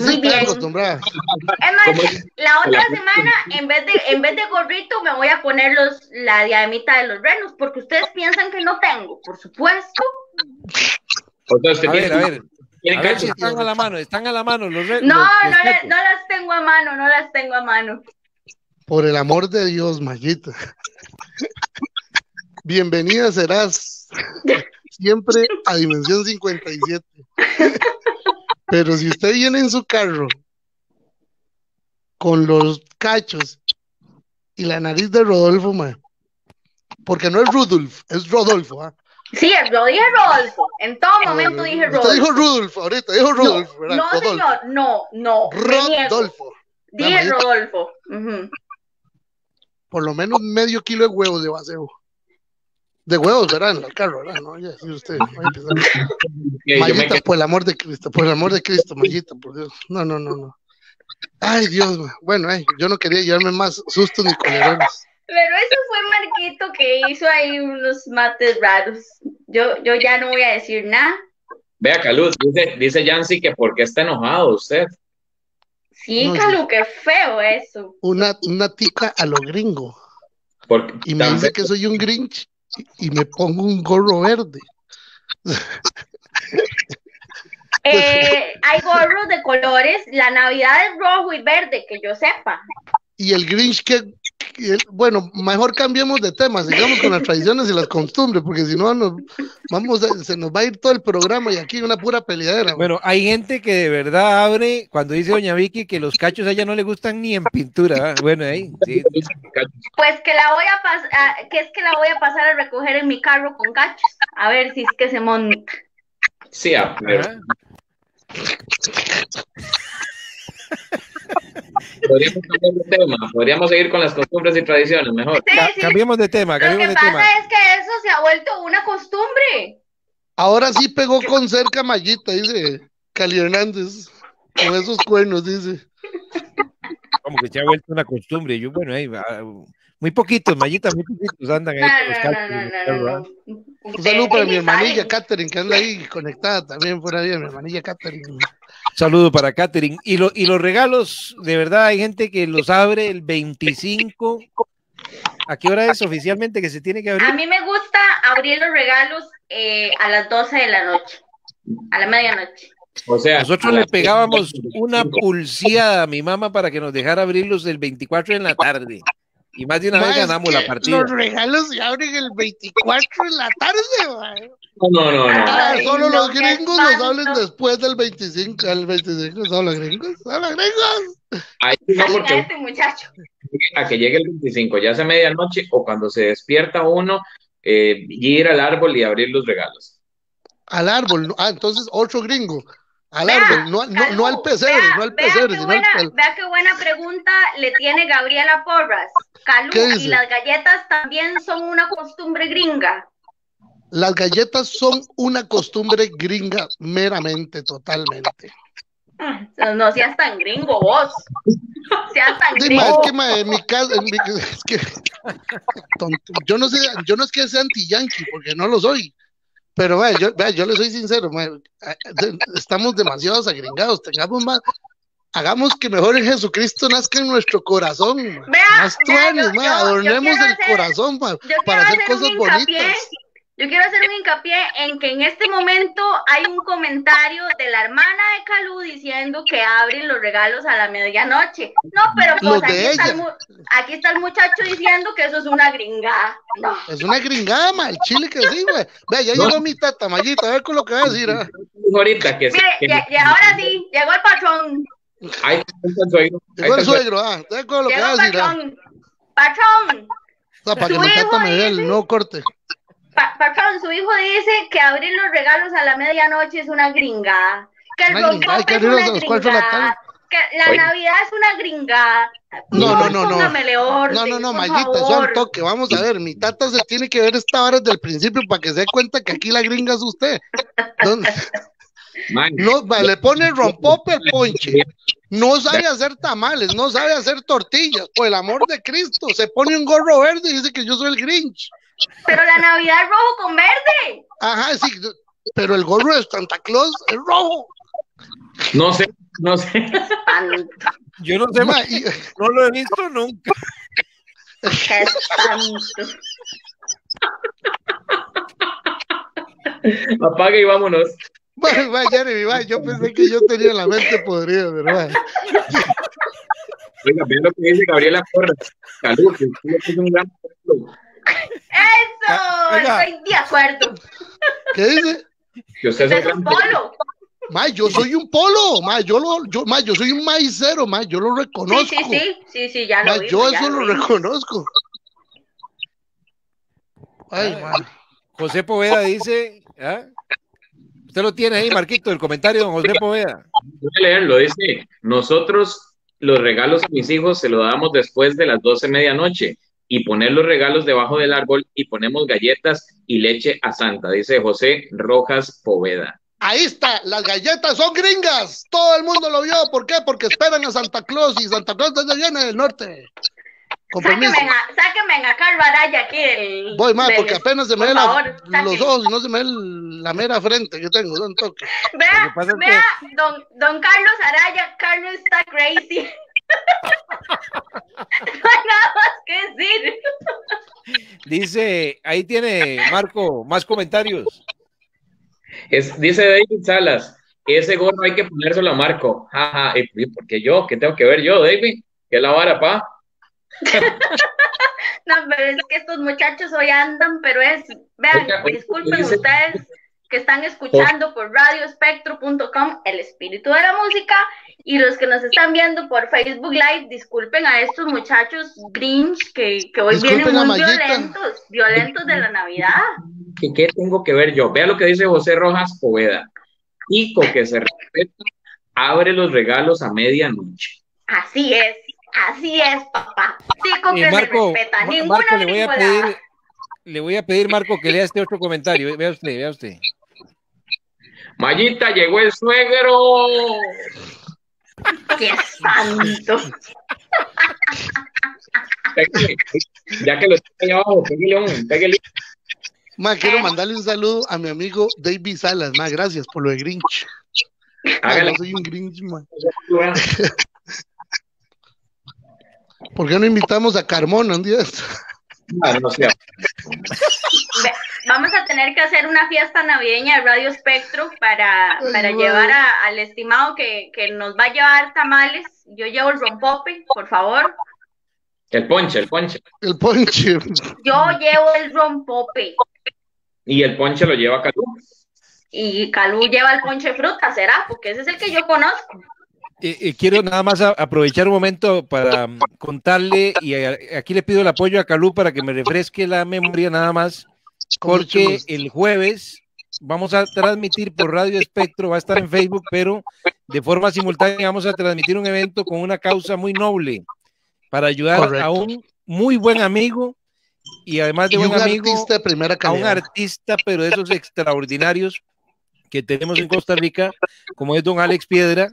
Muy estoy bien. acostumbrada. Es más, la otra semana, en vez de, en vez de gorrito, me voy a poner los, la diademita de los renos, porque ustedes piensan que no tengo, por supuesto. Entonces, ¿qué A ver, a ver. A ver si están a la mano, están a la mano los No, no, no las tengo a mano, no las tengo a mano. Por el amor de Dios, Mayita. Bienvenida serás siempre a Dimensión 57. Pero si usted viene en su carro con los cachos y la nariz de Rodolfo, porque no es Rudolf, es Rodolfo. ¿ah? Sí, yo dije Rodolfo. En todo momento dije Rodolfo. Usted dijo Rudolfo ahorita, dijo Rodolfo. No, no señor, no, no. Rodolfo. Dije Rodolfo. Por lo menos medio kilo de huevos de baseo. De huevos, ¿verdad? En el carro, ¿verdad? No, ya, sí, usted. Mayita, por el amor de Cristo, por el amor de Cristo, Mayita, por Dios. No, no, no, no. Ay, Dios, bueno, ay, yo no quería llevarme más sustos ni colerones. Pero eso fue Marquito que hizo ahí unos mates raros. Yo, yo ya no voy a decir nada. Vea, Caluz, dice, dice Yancy que porque está enojado usted. Sí, Calú, qué feo eso. Una, una tica a lo gringo. y me dice que soy un grinch y, me pongo un gorro verde. Eh, hay gorros de colores, la Navidad es rojo y verde, que yo sepa. Y el Grinch que bueno, mejor cambiemos de tema, sigamos con las tradiciones y las costumbres, porque si no nos vamos se nos va a ir todo el programa y aquí una pura peleadera. Bueno, hay gente que de verdad abre cuando dice doña Vicky que los cachos a ella no le gustan ni en pintura. Bueno, ahí sí. Pues que la voy a pasar, que es que la voy a pasar a recoger en mi carro con cachos, a ver si es que se monta. Sí, a ver. Podríamos cambiar de tema, podríamos seguir con las costumbres y tradiciones, mejor. Cambiemos de tema, cambiemos Lo que pasa es que eso se ha vuelto una costumbre. Ahora sí pegó con cerca Mallita, dice Cali Hernández, con esos cuernos, dice. Como que se ha vuelto una costumbre. Yo, bueno, ahí va. Muy poquitos, Mallita, muy poquitos andan ahí. Un saludo para mi hermanilla Catherine, que anda ahí conectada también por ahí, mi hermanilla Catherine. Saludo para Catherine. Y, lo, y los regalos, de verdad, hay gente que los abre el 25. ¿A qué hora es oficialmente que se tiene que abrir? A mí me gusta abrir los regalos eh, a las 12 de la noche, a la medianoche. O sea, nosotros le pegábamos una pulseada a mi mamá para que nos dejara abrirlos el 24 en la tarde. Y más de una vez ganamos la partida. Los regalos se abren el 24 en la tarde, No, no, no. Ah, solo los gringos los hablen después del 25. El 25 son los gringos. Son los gringos. Ahí no, porque. Este muchacho. A que llegue el 25, ya sea medianoche o cuando se despierta uno, eh, ir al árbol y abrir los regalos. Al árbol. Ah, entonces otro gringo. Al árbol, no, no, no, al pesebre, vea, no al pesebre. Vea, buena, al... vea qué buena pregunta le tiene Gabriela Porras. Calú, ¿y las galletas también son una costumbre gringa? Las galletas son una costumbre gringa meramente, totalmente. Ah, no seas tan gringo vos. Seas tan gringo. es que ma, en mi caso, en mi, es que, tonto, yo no sé, yo no es que sea anti-yankee, porque no lo soy pero vea, yo, vea, yo le soy sincero, estamos demasiado agringados, tengamos más, hagamos que mejor en Jesucristo nazca en nuestro corazón. Vea, más tuanes, adornemos el corazón para hacer cosas bonitas. Yo quiero hacer un hincapié en que en este momento hay un comentario de la hermana de Calú diciendo que abren los regalos a la medianoche. No, pero pues aquí está, el, aquí está, el, muchacho diciendo que eso es una gringada. No. Es una gringada, mal chile que sí, güey. Ve, ya llegó mi tata, Mayita, a ver con lo que va a decir. ¿eh? Ahorita que Mire, que... Y, ahora sí, llegó el patrón. Ahí está el suegro. Llegó el suegro, ah, con lo que va a decir. Patrón. Patrón. O sea, para que mi tata me dé el nuevo corte patrón, su hijo dice que abrir los regalos a la medianoche es una gringada. Que el rompope es una gringada. Que la Navidad es una gringada. No, no, no, no. no, no, no, Mayita, eso al toque. Vamos a ver, mi tata se tiene que ver esta hora desde el principio para que se dé cuenta que aquí la gringa es usted. No, le pone el rompope el ponche. No sabe hacer tamales, no sabe hacer tortillas. Por el amor de Cristo, se pone un gorro verde y dice que yo soy el Grinch. Pero la Navidad es rojo con verde. Ajá, sí, pero el gorro de Santa Claus es rojo. No sé, no sé. Yo no sé, más, no lo he visto nunca. Apaga y vámonos. yo pensé que yo tenía la mente podrida, ¿verdad? Oiga, vean lo que dice Gabriela Porras. Salud, que es un gran Eso, ah, estoy de acuerdo. ¿Qué dice? Que usted es un polo. Ma, yo soy un polo, ma, yo lo, yo, ma, yo soy un maicero, ma, yo lo reconozco. Sí, sí, sí, sí, sí ya lo ma, Yo eso lo, reconozco. Ay, ma. José Poveda dice, ¿ah? Usted lo tiene ahí, Marquito, el comentario de don José Poveda. Voy a leerlo, dice, nosotros los regalos a mis hijos se los damos después de las 12 medianoche y poner los regalos debajo del árbol y ponemos galletas y leche a Santa, dice José Rojas Poveda. Ahí está, las galletas son gringas. Todo el mundo lo vio. ¿Por qué? Porque esperan a Santa Claus y Santa Claus está llena del norte. Sáquenme a, sáquenme a Carlos Araya aquí. El, Voy más, porque apenas se me ven los ojos y no se me ve la mera frente que tengo. Don toque. Vea, vea, don, don Carlos Araya, Carlos está crazy. no hay nada más que decir. Dice, ahí tiene Marco, más comentarios. Es, dice David Salas, ese gorro hay que ponérselo a Marco. Jaja, ¿y por qué yo? ¿Qué tengo que ver yo, David? ¿Qué la vara, pa? no, pero es que estos muchachos hoy andan, pero es, vean, disculpen ustedes que están escuchando por radioespectro.com el espíritu de la música y los que nos están viendo por Facebook Live, disculpen a estos muchachos Grinch que, que hoy vienen muy violentos, violentos de la Navidad. ¿Y qué tengo que ver yo? Vea lo que dice José Rojas Poveda. Hijo que se respeta, abre los regalos a medianoche. Así es, así es, papá. Hijo que se respeta. Ninguna Marco, le voy a pedir, le voy a pedir, Marco, que lea este otro comentario. Vea usted, vea usted. Mayita, llegó el suegro. ¡Qué santo! ya que lo estoy ahí abajo, pégale, pégale. Ma, quiero eh. mandarle un saludo a mi amigo David Salas, ma, gracias por lo de Grinch. no soy un Grinch, ma. ¿Por qué no invitamos a Carmona un día? No, Vamos a tener que hacer una fiesta navideña de Radio Espectro para, para llevar al estimado que, que, nos va a llevar tamales. Yo llevo el rompope, por favor. El ponche, el ponche. El ponche. Yo llevo el rompope. Y el ponche lo lleva Calú. Y Calú lleva el ponche fruta, ¿será? Porque ese es el que yo conozco. Eh, eh, quiero nada más aprovechar un momento para mm, contarle, y aquí le pido el apoyo a Calú para que me refresque la memoria nada más, porque el jueves vamos a transmitir por Radio Espectro, va a estar en Facebook, pero de forma simultánea vamos a transmitir un evento con una causa muy noble para ayudar a un muy buen amigo y además de buen amigo, a un artista, pero de esos extraordinarios que tenemos en Costa Rica, como es don Alex Piedra,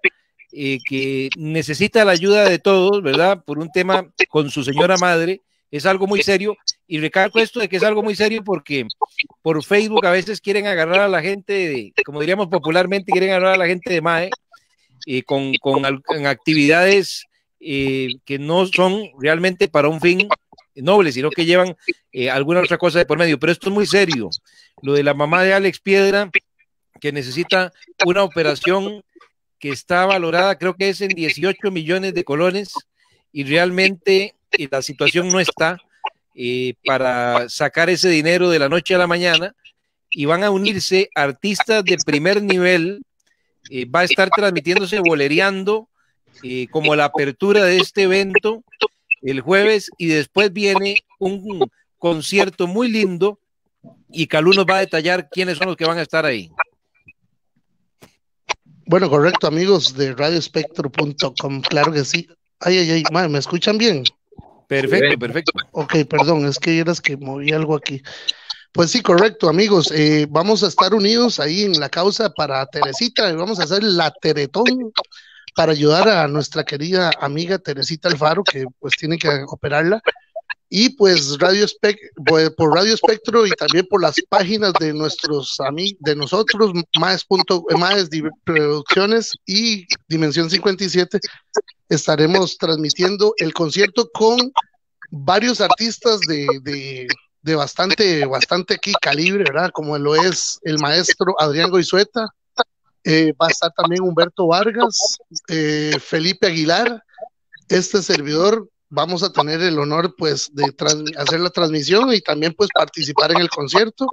eh, que necesita la ayuda de todos, ¿verdad? Por un tema con su señora madre, es algo muy serio. Y recalco esto de que es algo muy serio porque por Facebook a veces quieren agarrar a la gente, de, como diríamos popularmente, quieren agarrar a la gente de MAE eh, con, con, actividades eh, que no son realmente para un fin noble, sino que llevan eh, alguna otra cosa de por medio. Pero esto es muy serio. Lo de la mamá de Alex Piedra, que necesita una operación que está valorada, creo que es en 18 millones de colones, y realmente eh, la situación no está eh, para sacar ese dinero de la noche a la mañana, y van a unirse artistas de primer nivel, va a estar transmitiéndose bolereando como la apertura de este evento el jueves y después viene un concierto muy lindo y Calú nos va a detallar quiénes son los que van a estar ahí. Bueno, correcto, amigos de radiospectro.com, claro que sí. Ay, ay, ay, ¿me escuchan bien? Perfecto, perfecto. Ok, perdón, es que eras que moví algo aquí. Pues sí, correcto, amigos. Eh, vamos a estar unidos ahí en la causa para Teresita. Vamos a hacer la Teretón para ayudar a nuestra querida amiga Teresita Alfaro, que pues tiene que operarla. Y pues Radio pues, por Radio Espectro y también por las páginas de nuestros amigos, de nosotros, más, punto, más Producciones y Dimensión 57, estaremos transmitiendo el concierto con varios artistas de, de, de bastante, bastante aquí calibre, ¿verdad? Como lo es el maestro Adrián Goizueta, eh, va a estar también Humberto Vargas, eh, Felipe Aguilar, este servidor. Vamos a tener el honor pues de hacer la transmisión y también pues participar en el concierto.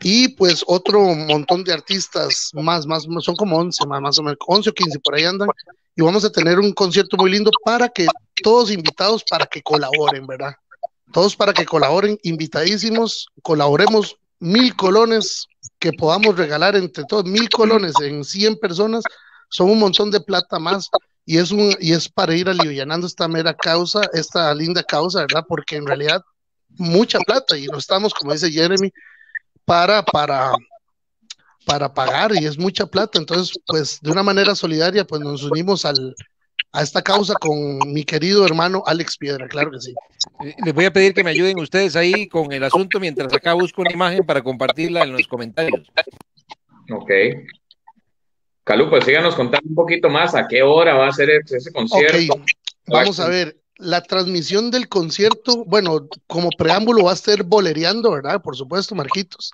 Y pues otro montón de artistas más, más, son como 11, más, o menos, 11 o 15 por ahí andan, y vamos a tener un concierto muy lindo para que todos invitados para que colaboren, ¿verdad? Todos para que colaboren, invitadísimos, colaboremos mil colones que podamos regalar entre todos, mil colones en 100 personas, son un montón de plata más y es, un, y es para ir alivianando esta mera causa, esta linda causa, ¿verdad? Porque en realidad mucha plata y no estamos, como dice Jeremy, para, para, para pagar y es mucha plata. Entonces, pues de una manera solidaria, pues nos unimos al, a esta causa con mi querido hermano Alex Piedra, claro que sí. Eh, les voy a pedir que me ayuden ustedes ahí con el asunto mientras acá busco una imagen para compartirla en los comentarios. Ok. Calu, pues síganos contando un poquito más a qué hora va a ser ese concierto. Vamos a ver, la transmisión del concierto, bueno, como preámbulo va a ser bolereando, ¿verdad? Por supuesto, Marquitos.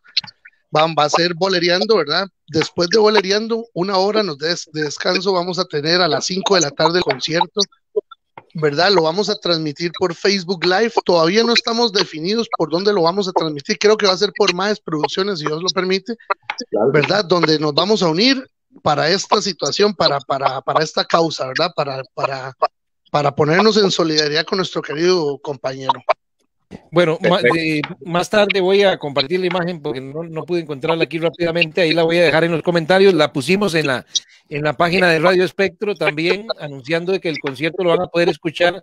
Va, va a ser bolereando, ¿verdad? Después de bolereando, una hora nos de, descanso vamos a tener a las 5 de la tarde el concierto, ¿verdad? Lo vamos a transmitir por Facebook Live. Todavía no estamos definidos por dónde lo vamos a transmitir. Creo que va a ser por más producciones, si Dios lo permite, ¿verdad? Donde nos vamos a unir para esta situación, para, para, para esta causa, ¿verdad? Para, para para ponernos en solidaridad con nuestro querido compañero. Bueno, más, tarde voy a compartir la imagen porque no, pude encontrarla aquí rápidamente, ahí la voy a dejar en los comentarios, la pusimos en la, en la página de Radio Espectro también, anunciando de que el concierto lo van a poder escuchar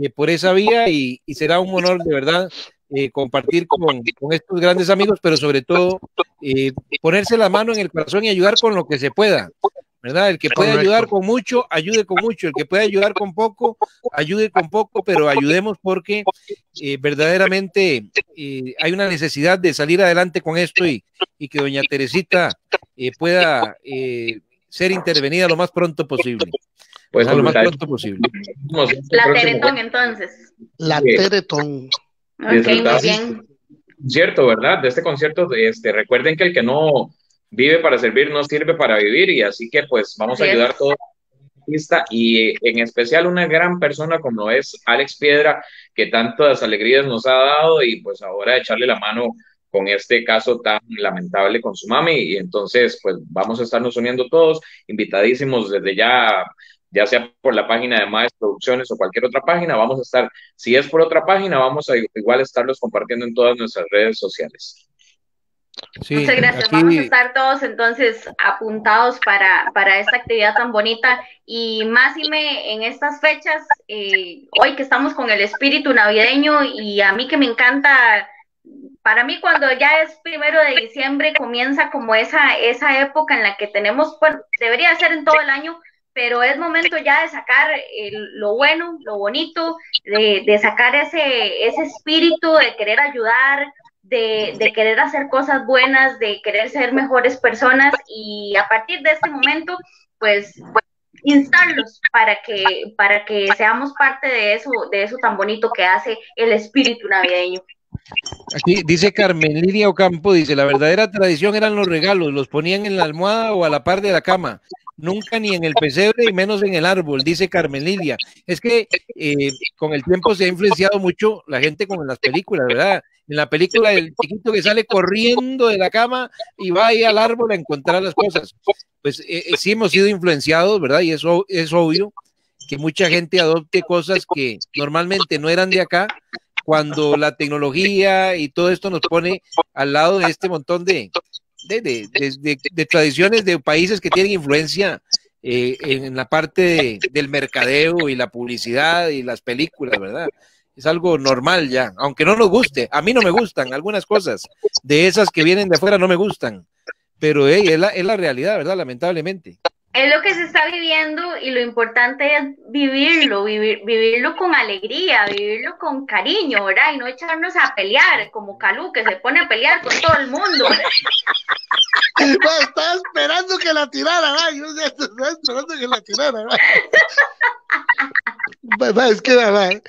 eh, por esa vía y, será un honor de verdad eh, compartir con, estos grandes amigos, pero sobre todo eh, ponerse la mano en el corazón y ayudar con lo que se pueda. ¿verdad? El que puede ayudar con mucho, ayude con mucho. El que puede ayudar con poco, ayude con poco, pero ayudemos porque eh, verdaderamente eh, hay una necesidad de salir adelante con esto y, que doña Teresita eh, pueda ser intervenida lo más pronto posible. Pues lo más pronto posible. La Teretón, entonces. La Teretón. Ok, muy bien. Cierto, ¿verdad? De este concierto, este, recuerden que el que no vive para servir, no sirve para vivir y así que pues vamos a ayudar a todos y en especial una gran persona como es Alex Piedra, que tantas alegrías nos ha dado y pues ahora echarle la mano con este caso tan lamentable con su mami y entonces pues vamos a estarnos uniendo todos, invitadísimos desde ya, ya sea por la página de Maes Producciones o cualquier otra página, vamos a estar, si es por otra página, vamos a igual estarlos compartiendo en todas nuestras redes sociales. Muchas gracias. Vamos a estar todos entonces apuntados para, para esta actividad tan bonita y más y me en estas fechas, eh, hoy que estamos con el espíritu navideño y a mí que me encanta, para mí cuando ya es primero de diciembre comienza como esa, esa época en la que tenemos, bueno, debería ser en todo el año, pero es momento ya de sacar lo bueno, lo bonito, de, de sacar ese, ese espíritu de querer ayudar, de, querer hacer cosas buenas, de querer ser mejores personas y a partir de este momento, pues, instarlos para que, para que seamos parte de eso, de eso tan bonito que hace el espíritu navideño. Aquí dice Carmen Lidia Ocampo, dice, la verdadera tradición eran los regalos, los ponían en la almohada o a la par de la cama nunca ni en el pesebre y menos en el árbol, dice Carmen Lidia. Es que eh, con el tiempo se ha influenciado mucho la gente con las películas, ¿verdad? En la película el chiquito que sale corriendo de la cama y va ahí al árbol a encontrar las cosas. Pues eh, eh, sí hemos sido influenciados, ¿verdad? Y eso es obvio que mucha gente adopte cosas que normalmente no eran de acá, cuando la tecnología y todo esto nos pone al lado de este montón de, de, tradiciones de países que tienen influencia eh, en la parte del mercadeo y la publicidad y las películas, ¿verdad? Es algo normal ya, aunque no nos guste. A mí no me gustan algunas cosas, de esas que vienen de afuera no me gustan, pero es, la, es la realidad, ¿verdad? Lamentablemente es lo que se está viviendo y lo importante es vivirlo, vivir, vivirlo con alegría, vivirlo con cariño, ¿verdad? Y no echarnos a pelear como Calú, que se pone a pelear con todo el mundo. estaba esperando que la tirara, ¿verdad? Yo estaba esperando que la tirara, ¿verdad? es que, ¿verdad?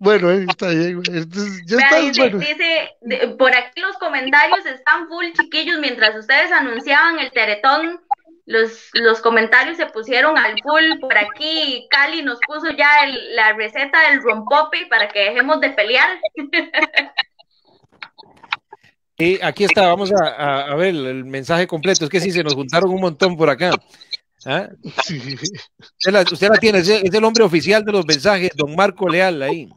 Bueno, está bien. dice, dice, por aquí los comentarios están full, chiquillos, mientras ustedes anunciaban el teretón los, los comentarios se pusieron al full por aquí. Cali nos puso ya la receta del rompope para que dejemos de pelear. Y aquí está, vamos a, ver el mensaje completo. Es que sí, se nos juntaron un montón por acá. ¿Ah? Usted, la, tiene, es el hombre oficial de los mensajes, don Marco Leal, ahí.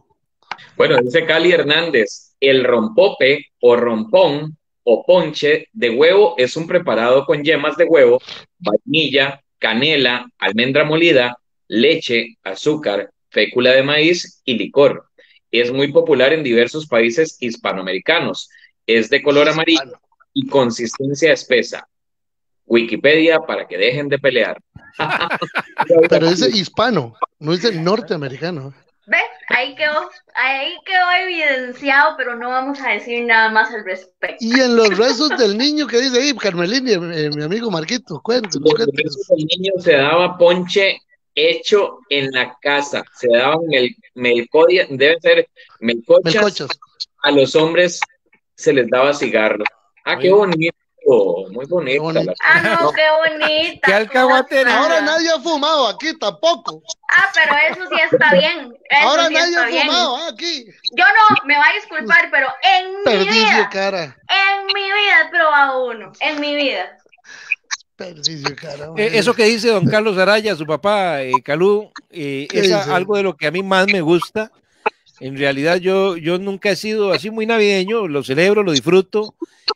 Bueno, dice Cali Hernández, el rompope o rompón o ponche de huevo es un preparado con yemas de huevo, vainilla, canela, almendra molida, leche, azúcar, fécula de maíz y licor. Es muy popular en diversos países hispanoamericanos. Es de color amarillo y consistencia espesa. Wikipedia para que dejen de pelear. Pero es hispano, no es de norteamericano. ¿Ve? Ahí quedó, ahí quedó evidenciado, pero no vamos a decir nada más al respecto. Y en los rezos del niño que dice ahí, Carmelini, eh, mi, amigo Marquito, cuéntanos. Los rezos del niño se daba ponche hecho en la casa, se daban mel, melcodia, debe ser melcochas, A los hombres se les daba cigarros. Ah, qué bonito muy bonita. Ah, no, qué bonita. ¿Qué alcahuate? Ahora nadie ha fumado aquí tampoco. Ah, pero eso sí está bien. Ahora nadie ha fumado ah, aquí. Yo no, me va a disculpar, pero en mi vida. cara. En mi vida he probado uno. En mi vida. Perdicio. Eh, eso que dice don Carlos Araya, su papá, eh, Calú, eh, es algo de lo que a mí más me gusta. En realidad yo, yo nunca he sido así muy navideño, lo celebro, lo disfruto,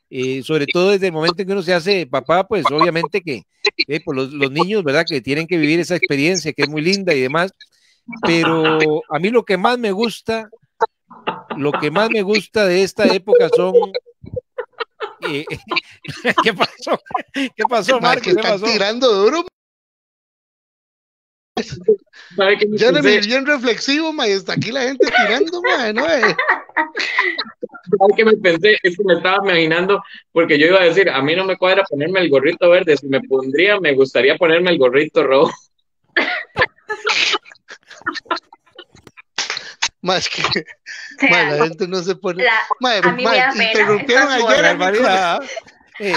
eh, sobre todo desde el momento en que uno se hace papá, pues obviamente que eh, los, los, niños, ¿verdad? Que tienen que vivir esa experiencia que es muy linda y demás, pero a mí lo que más me gusta, lo que más me gusta de esta época son... Eh, ¿Qué pasó? ¿Qué pasó, Marco? ¿Qué pasó? tirando duro. Jeremy, bien reflexivo, ma, y está aquí la gente tirando, ma, ¿no? Eh? que me pensé? Es que me estaba imaginando, porque yo iba a decir, a mí no me cuadra ponerme el gorrito verde, si me pondría, me gustaría ponerme el gorrito rojo. Más que la gente no se pone. Ma, interrumpieron ayer. Eh,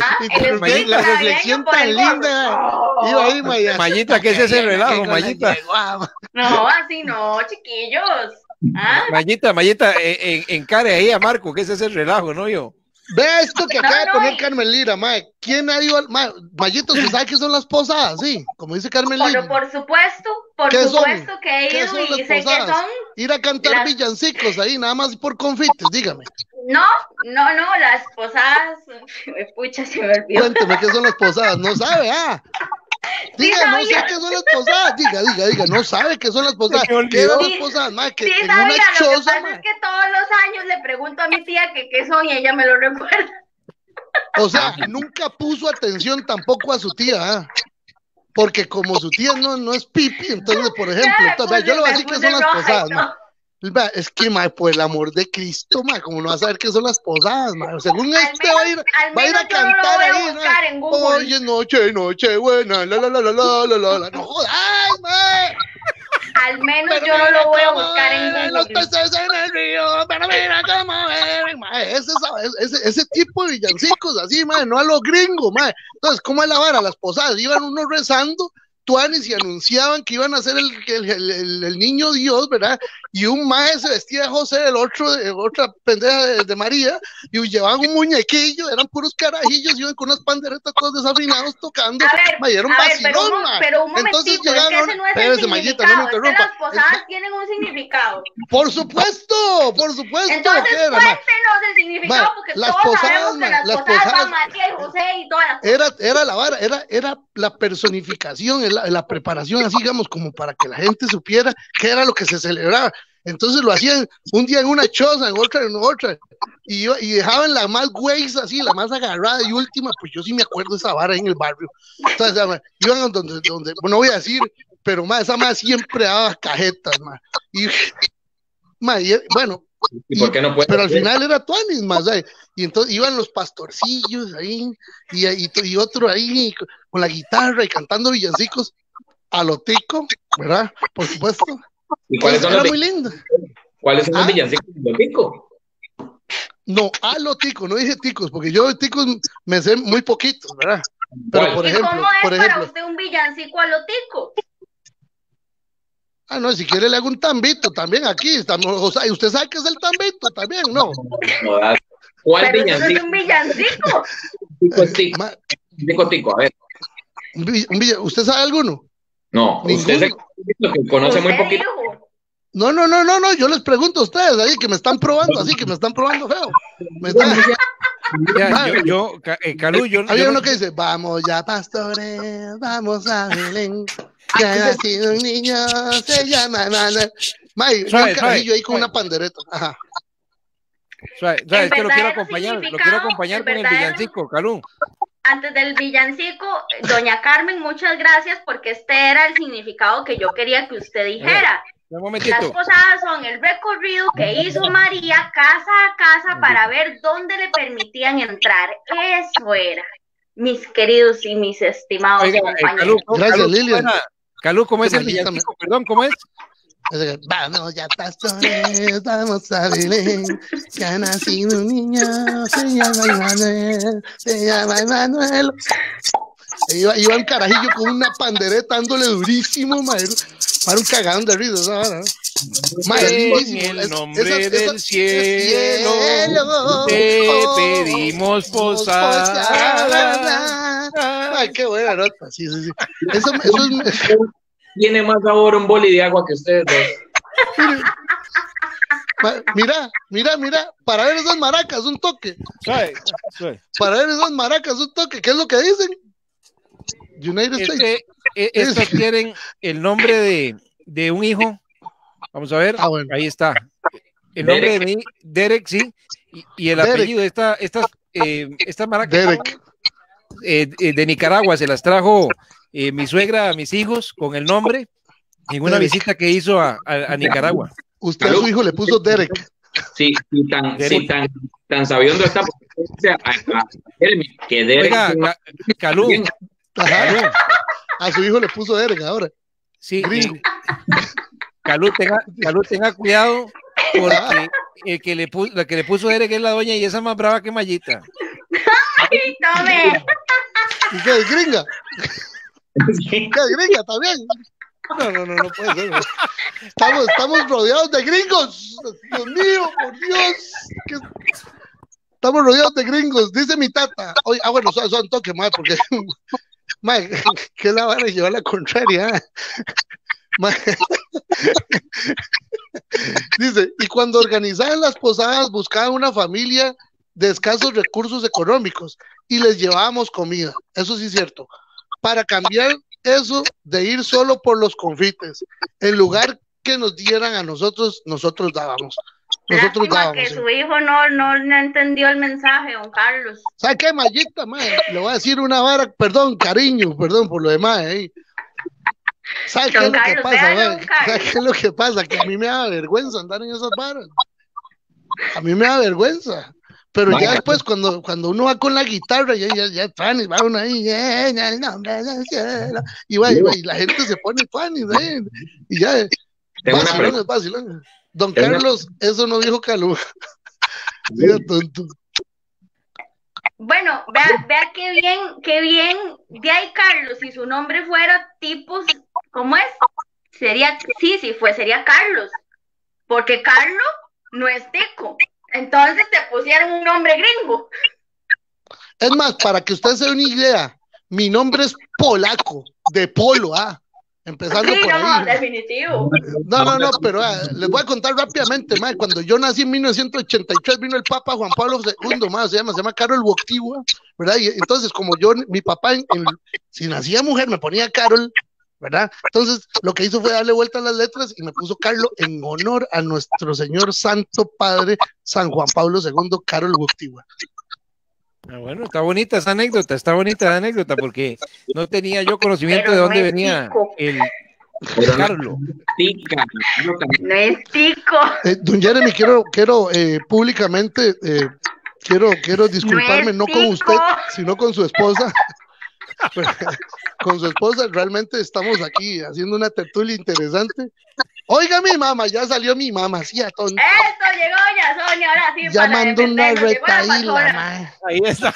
la reflexión tan linda. Iba ahí, Maya. Mayita, ¿qué es ese relajo, Mayita? No, así no, chiquillos. ¿Ah? Mayita, Mayita, eh, en, encare ahí a Marco, ¿qué es ese relajo, no yo? Ve esto que acaba de poner Carmen Lira, mae. ¿Quién ha ido al. Mae, Mayito, ¿usted sabe qué son las posadas? Sí, como dice Carmen Lira. por supuesto, por supuesto que he ido y sé que son. Ir a cantar villancicos ahí, nada más por confites, dígame. No, no, no, las posadas. Pucha, se me olvidó. Cuénteme qué son las posadas, no sabe, ah. Diga, no sé qué son las posadas. Diga, diga, diga, no sabe qué son las posadas. ¿Qué eran las posadas? Ma, que sí, en sabía, una choza, lo que pasa es que todos los años le pregunto a mi tía que qué son y ella me lo recuerda. O sea, nunca puso atención tampoco a su tía, ¿ah? Porque como su tía no, no es pipi, entonces, por ejemplo, entonces, yo le voy a decir que son las posadas, ¿no? Es que, ma, por el amor de Cristo, ma, como no va a saber qué son las posadas, ma. Según este va a ir, va a ir a cantar ahí, ¿no? Oye, noche, noche buena, la la la la la la la No jodas, ma. Al menos yo no lo voy a buscar en Google. Los peces en el río, pero mira cómo ma. Ese, ese, ese tipo de villancicos así, ma, no a los gringos, ma. Entonces, ¿cómo es la vara? Las posadas, iban unos rezando tuanis y anunciaban que iban a ser el, el, el, niño Dios, ¿verdad? Y un maestro se vestía de José, el otro de otra pendeja de, María, y llevaban un muñequillo, eran puros carajillos, iban con unas panderetas todos desafinados tocando. A ver, un a ver, pero, un, pero un momentito, Entonces llegaron, es que ese no es el Mayita, no me. Es que las posadas tienen un significado. Por supuesto, por supuesto. Entonces, cuéntenos el significado, porque las todos posadas, sabemos que las, las posadas, posadas María y José y todas las Era, era la vara, era, era la personificación, la, preparación, así digamos, como para que la gente supiera qué era lo que se celebraba. Entonces lo hacían un día en una choza, en otra en otra, y, y dejaban la más güey así, la más agarrada y última, pues yo sí me acuerdo de esa vara en el barrio. Entonces, iban donde, donde, no voy a decir, pero más, esa más siempre daba cajetas, más. Y, bueno, pero al final era Tuanis más, y entonces iban los pastorcillos ahí, y, y, y otro ahí con la guitarra y cantando villancicos a lo tico, ¿verdad? Por supuesto. ¿Y cuáles son los muy lindo. ¿Cuáles son los ¿Ah? villancicos de lo tico? No, a lo tico, no dije ticos, porque yo de ticos me sé muy poquitos, ¿verdad? Pero por ¿Y ejemplo, cómo es por para usted un villancico a lo tico? Ah, no, si quiere le hago un tambito también aquí, estamos, o sea, y usted sabe que es el tambito también, ¿no? ¿Cuál Pero eso no es villancico? un villancico. Tico, tico, Ma- tico, tico, a ver. ¿Usted sabe alguno? No, usted se Ninguno. que conoce muy poquito. No, no, no, no, no, yo les pregunto a ustedes ahí que me están probando, así que me están probando feo. Me están- Ya, yo, yo, eh, Calú, yo, Había yo uno no- que dice, vamos ya pastores, vamos a Belén, que ha nacido un niño, se llama Manuel. May, un Suave, carajillo ahí con una pandereta. Ajá. suave, suave, es que lo quiero acompañar, lo quiero acompañar con el villancico, Calú. Antes del villancico, doña Carmen, muchas gracias porque este era el significado que yo quería que usted dijera. Un Las posadas son el recorrido que hizo María casa a casa para ver dónde le permitían entrar. Eso era, mis queridos y mis estimados Oiga, eh, compañeros. Calú, ¿cómo- Gracias, Calú, ¿cómo Lilian. Calú, ¿cómo es el villancico? Perdón, ¿cómo es? Vamos ya pastores, vamos a Belén, que ha nacido un niño, se llama Manuel, se llama Manuel. Iba, iba un carajillo con una pandereta dándole durísimo, madre. Para un cagadón de risa. Madre, En el nombre esas- del cielo, cielo, te oh, pedimos posada. Ay, qué buena nota. Sí, sí, sí. Eso, eso es, Tiene más sabor un boli de agua que ustedes dos. mira, mira, mira, para ver esas maracas, un toque. Para ver esas maracas, un toque. ¿Qué es lo que dicen? United States. Este, eh, estos tienen el nombre de, de un hijo. Vamos a ver. Ah, bueno. Ahí está. El nombre Derek. de mi Derek, sí. Y, y el Derek. apellido de esta, estas, eh, estas maracas Derek. Eh, eh, de Nicaragua se las trajo eh, mi suegra a mis hijos con el nombre en una visita que hizo a, a- a Nicaragua. Usted a su hijo le puso Derek. Sí, sí, tan, sí, tan, tan sabiendo está. que Derek Oiga, Calú, Ajá. A su hijo le puso Derek ahora. sí, Gringo. Calú, tenga, Calú, tenga cuidado porque el que le puso, la que le puso Derek es la doña y esa es más brava que Mallita. ¡Ay, tome! ¿Y qué es gringa? ¿Qué es gringa también? No, no, no, no puede ser. Estamos, estamos rodeados de gringos. Dios mío, por Dios. ¿Qué- Estamos rodeados de gringos, dice mi tata. Oye, ah, bueno, son, son toque, madre, porque. Madre, que la van a llevar la contraria. ah? Madre. Dice, y cuando organizaban las posadas, buscaban una familia de escasos recursos económicos y les llevábamos comida. Eso sí es cierto. Para cambiar eso de ir solo por los confites, en lugar que nos dieran a nosotros, nosotros dábamos. Nosotros Lástima dábamos. que sí. su hijo no, no, no entendió el mensaje, don Carlos. ¿Sabe qué, Mayita, mae? Le voy a decir una vara, perdón, cariño, perdón por lo demás, ahí. ¿Sabe qué es lo que pasa, mae? ¿Sabe qué es lo que pasa? Que a mí me da vergüenza andar en esas varas. A mí me da vergüenza. Pero ya después, cuando, cuando uno va con la guitarra, ya, ya, ya, Fanny, va uno ahí, en el nombre del cielo. Y, va, y, va, y la gente se pone Fanny, ahí, y ya, Tengo una vacilones, vacilones. Don Tengo una- Carlos, eso no dijo Calú. Diga tonto. Bueno, vea, vea qué bien, qué bien de ahí Carlos, si su nombre fuera tipos, ¿cómo es? Sería, sí, sí, fue, sería Carlos, porque Carlos no es tico, entonces te pusieron un nombre gringo. Es más, para que usted se dé una idea, mi nombre es polaco, de polo, ah, empezando Sí, por no, ahí. definitivo. No, no, no, pero ah, les voy a contar rápidamente, mae, cuando yo nací en 1983 vino el Papa Juan Pablo II, mae, se llama, se llama Carol Wojtyła, ¿verdad? Y entonces como yo, mi papá, en- en- si nacía mujer me ponía Carol, ¿verdad? Entonces lo que hizo fue darle vuelta a las letras y me puso Carlos en honor a nuestro señor Santo Padre San Juan Pablo II, Carol Wojtyła. Ah, bueno, está bonita esa anécdota, está bonita la anécdota porque no tenía yo conocimiento Pero de dónde venía tico. el no- Carlos. No es tico, Eh, don Jeremy, quiero, quiero eh, públicamente, eh, quiero, quiero disculparme, no, con usted, sino con su esposa. Con su esposa, realmente estamos aquí haciendo una tertulia interesante. Oiga, mi mamá, ya salió mi mamá, sí, a tonto. Esto llegó ya Sonia, ahora sí, para Llamando una retaíla. Ahí está.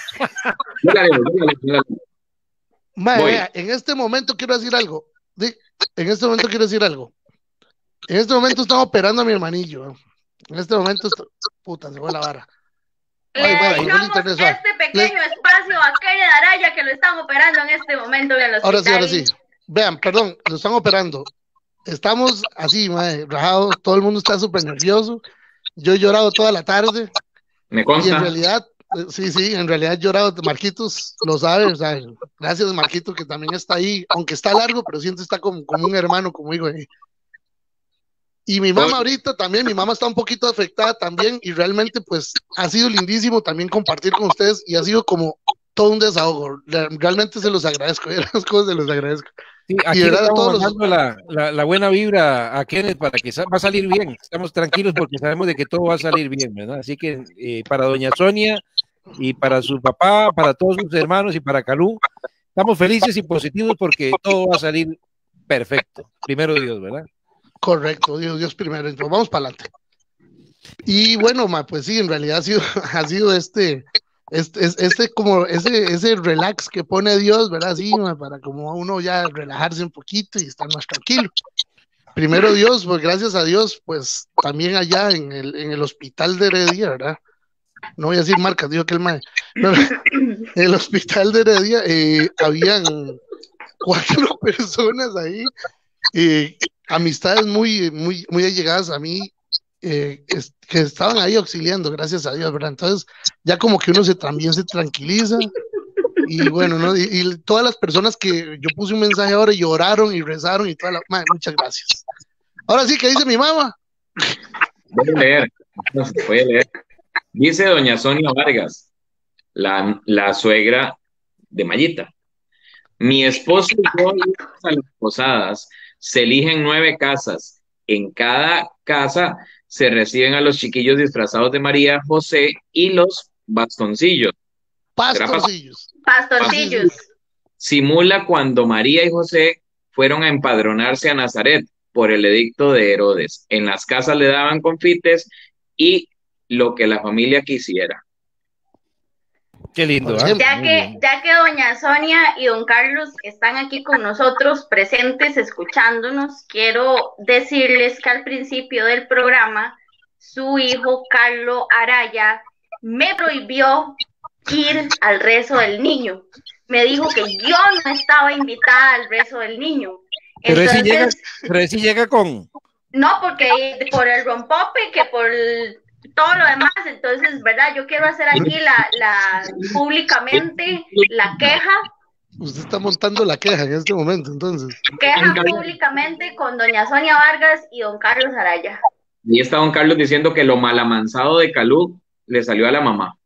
Dígale, dígale, dígale. en este momento quiero decir algo. En este momento quiero decir algo. En este momento estamos operando a mi hermanillo. En este momento, puta, se fue la vara. Le dejamos este pequeño espacio a Kere Araya que lo están operando en este momento en el. Ahora sí, ahora sí. Vean, perdón, lo están operando. Estamos así, madre, rajados, todo el mundo está súper nervioso. Yo he llorado toda la tarde. Me consta. Y en realidad, eh, sí, sí, en realidad he llorado. Marquitos lo sabe, o sea, gracias Marquito que también está ahí, aunque está largo, pero siento está como, como un hermano conmigo ahí. Y mi mamá ahorita también, mi mamá está un poquito afectada también y realmente pues ha sido lindísimo también compartir con ustedes y ha sido como todo un desahogo. Realmente se los agradezco, las cosas se los agradezco. Sí, aquí estamos dando la, la, buena vibra a Kenneth para que va a salir bien. Estamos tranquilos porque sabemos de que todo va a salir bien, ¿verdad? Así que eh, para doña Sonia y para su papá, para todos sus hermanos y para Calú, estamos felices y positivos porque todo va a salir perfecto. Primero Dios, ¿verdad? Correcto, Dios, Dios primero. Vamos para adelante. Y bueno, pues sí, en realidad ha sido, este, este, este, como ese, ese relax que pone Dios, ¿verdad? Sí, para como uno ya relajarse un poquito y estar más tranquilo. Primero Dios, pues gracias a Dios, pues también allá en el, en el hospital de Heredia, ¿verdad? No voy a decir marcas, digo que el mae. el hospital de Heredia eh, habían cuatro personas ahí eh, amistades muy, muy, muy allegadas a mí eh, que estaban ahí auxiliando, gracias a Dios, ¿verdad? Entonces, ya como que uno se también se tranquiliza. Y bueno, ¿no? Y, todas las personas que yo puse un mensaje ahora lloraron y rezaron y toda la. muchas gracias. Ahora sí, ¿qué dice mi mamá? Voy a leer, voy a leer. Dice doña Sonia Vargas, la, la suegra de Mayita. Mi esposo y yo a las posadas se eligen nueve casas. En cada casa se reciben a los chiquillos disfrazados de María José y los bastoncillos. Pastoncillos. Pastoncillos. Simula cuando María y José fueron a empadronarse a Nazaret por el edicto de Herodes. En las casas le daban confites y lo que la familia quisiera. Qué lindo. ¿eh? Ya, que, ya que doña Sonia y don Carlos están aquí con nosotros presentes, escuchándonos, quiero decirles que al principio del programa, su hijo Carlos Araya me prohibió ir al rezo del niño. Me dijo que yo no estaba invitada al rezo del niño. Pero si llega, pero si llega con... No, porque por el rompope, que por todo lo demás. Entonces, ¿verdad? Yo quiero hacer aquí la, la públicamente la queja. Usted está montando la queja en este momento, entonces. Queja públicamente con doña Sonia Vargas y don Carlos Araya. Y está don Carlos diciendo que lo malamansado de Calú le salió a la mamá.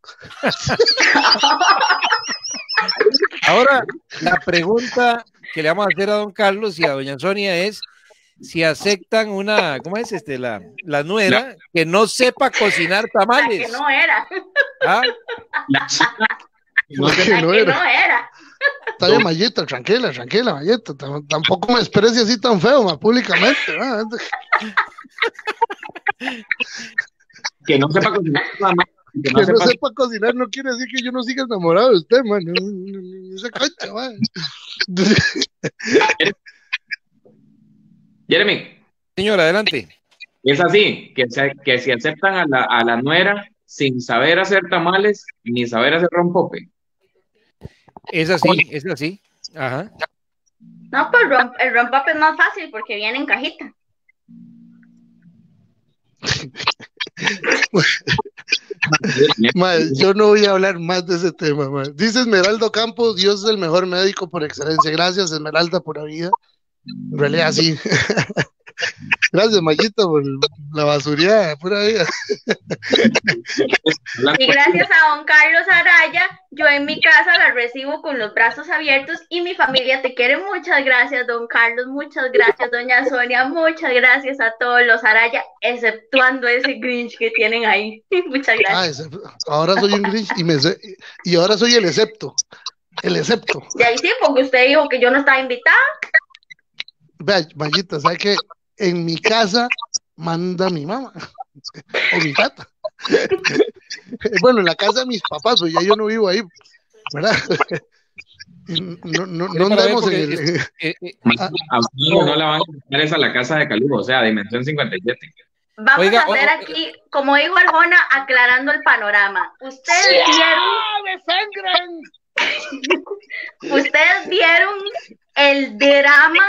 Ahora, la pregunta que le vamos a hacer a don Carlos y a doña Sonia es, si aceptan una, ¿cómo es este? La, la nuera que no sepa cocinar tamales. que no era. ¿Ah? no, que no era. Está bien, Mayeta, tranquila, tranquila, Mayeta. Tampoco me desprecie así tan feo, públicamente. que no sepa cocinar. Que no, sepa... cocinar no quiere decir que yo no siga enamorado de usted, man. No, no, se cancha, man. Jeremy. Señor, adelante. Es así, que, que si aceptan a la, a la nuera sin saber hacer tamales ni saber hacer rompope. Es así, es así. Ajá. No, pues el rompope es más fácil porque viene en cajita. yo no voy a hablar más de ese tema. Dice Esmeraldo Campos, Dios es el mejor médico por excelencia. Gracias, Esmeralda, por la vida. En realidad sí. Gracias, Mayita, por la basuría, pura vida. Y gracias a don Carlos Araya, yo en mi casa la recibo con los brazos abiertos y mi familia te quiere. Muchas gracias, don Carlos, muchas gracias, doña Sonia, muchas gracias a todos los Araya, exceptuando ese Grinch que tienen ahí. Muchas ah, gracias. ahora soy un Grinch y, me, y ahora soy el excepto. El excepto. Y ahí sí, porque usted dijo que yo no estaba invitada. Vea, Mayita, ¿sabe que en mi casa manda mi mamá o mi tata? bueno, en la casa de mis papás, pues ya yo no vivo ahí, ¿verdad? No, no, no andamos en el. Eh, eh, a, a no la van a quitar esa a la casa de Calugo, o sea, dimensión 57. Vamos Oiga, a hacer aquí, como dijo Arjona, aclarando el panorama. Ustedes vieron. Ustedes vieron el drama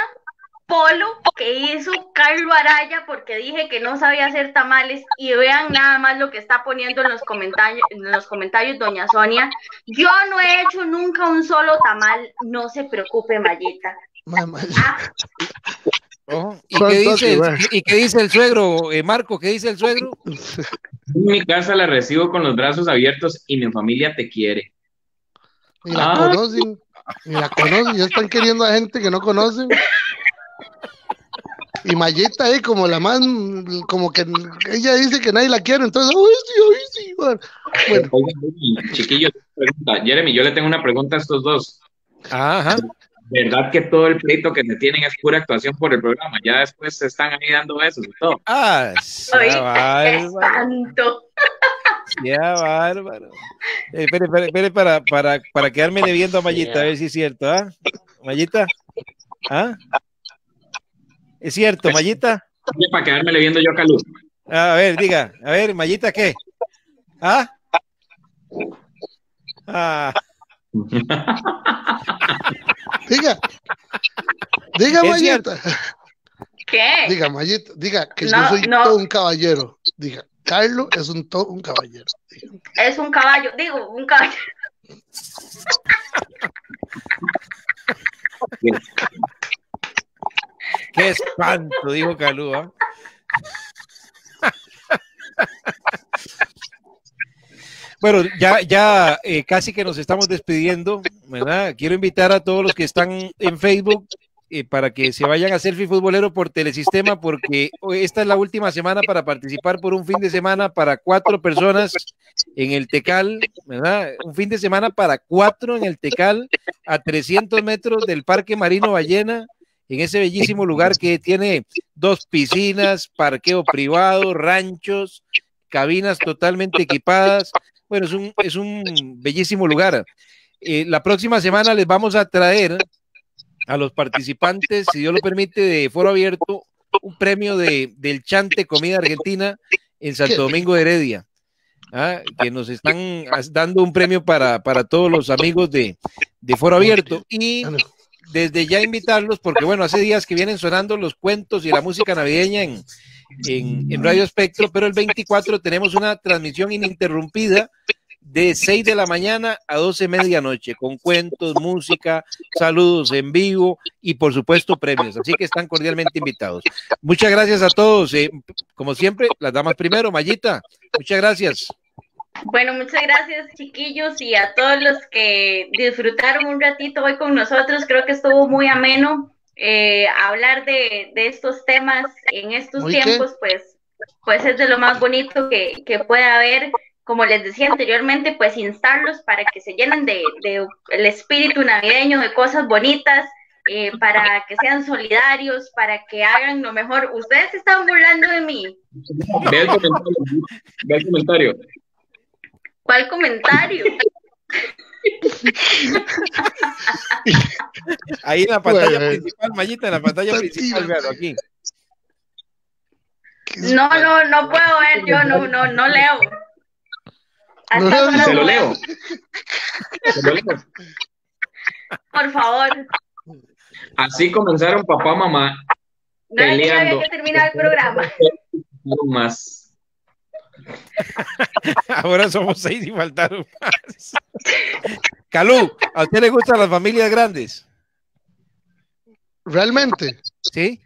polo que hizo Carlos Araya porque dije que no sabía hacer tamales y vean nada más lo que está poniendo en los comentarios, en los comentarios doña Sonia. Yo no he hecho nunca un solo tamal, no se preocupe, Mayita. Ah. Oh, ¿y, qué dice, ¿y, qué dice, el suegro, eh, Marco? ¿Qué dice el suegro? En mi casa la recibo con los brazos abiertos y mi familia te quiere. Y la ah. conocen, y la conocen, ya están queriendo a gente que no conocen. Y Mayeta ahí como la más, como que ella dice que nadie la quiere, entonces, uy, sí, uy, sí, bueno. Chiquillo, Jeremy, yo le tengo una pregunta a estos dos. Ajá. ¿Verdad que todo el pleito que se tienen es pura actuación por el programa? Ya después se están ahí dando besos y todo. Ah, santo. Ya, bárbaro. Eh, espere, espere, espere, para, para, para quedarme debiendo a Mayita, a ver si es cierto, ¿ah? Mayita, ¿ah? ¿Es cierto, pues, Mayita? Para quedarme viendo yo a Calú. A ver, diga, a ver, Mayita, ¿qué? ¿Ah? Ah. diga, diga, Mayita. ¿Qué? Diga, Mayita, diga que yo soy todo un caballero. Diga, Carlos es un todo un caballero. Es un caballo, digo, un caballero. Qué espanto, dijo Calúa. Bueno, ya, ya eh, casi que nos estamos despidiendo, ¿verdad? Quiero invitar a todos los que están en Facebook eh, para que se vayan a Selfie Futbolero por Telesistema, porque esta es la última semana para participar por un fin de semana para cuatro personas en el Tecal, ¿verdad? Un fin de semana para cuatro en el Tecal, a 300 metros del Parque Marino Ballena, en ese bellísimo lugar que tiene dos piscinas, parqueo privado, ranchos, cabinas totalmente equipadas. Bueno, es un, es un bellísimo lugar. Eh, la próxima semana les vamos a traer a los participantes, si Dios lo permite, de foro abierto, un premio de, del Chante Comida Argentina en Santo Domingo de Heredia. ¿ah? que nos están dando un premio para, para todos los amigos de, de Foro Abierto. Y desde ya invitarlos, porque bueno, hace días que vienen sonando los cuentos y la música navideña en, en, Radio Espectro, pero el 24 tenemos una transmisión ininterrumpida de 6 de la mañana a 12 medianoche, con cuentos, música, saludos en vivo y por supuesto premios. Así que están cordialmente invitados. Muchas gracias a todos. Eh, como siempre, las damas primero, Mayita. Muchas gracias. Bueno, muchas gracias chiquillos y a todos los que disfrutaron un ratito hoy con nosotros. Creo que estuvo muy ameno eh, hablar de, estos temas en estos tiempos, pues, pues es de lo más bonito que, que puede haber. Como les decía anteriormente, pues instarlos para que se llenen de, el espíritu navideño, de cosas bonitas, eh, para que sean solidarios, para que hagan lo mejor. Ustedes están burlando de mí. Ve el comentario. Ve el comentario. ¿Cuál comentario? Ahí en la pantalla principal, Mayita, en la pantalla principal, véalo aquí. No, no, no puedo ver, yo no, no, no leo. se lo leo. Se lo leo. Por favor. Así comenzaron papá, mamá. No peleando. que terminar el programa. Más. Ahora somos seis y faltaron más. Calú, ¿a usted le gustan las familias grandes? Realmente. Sí.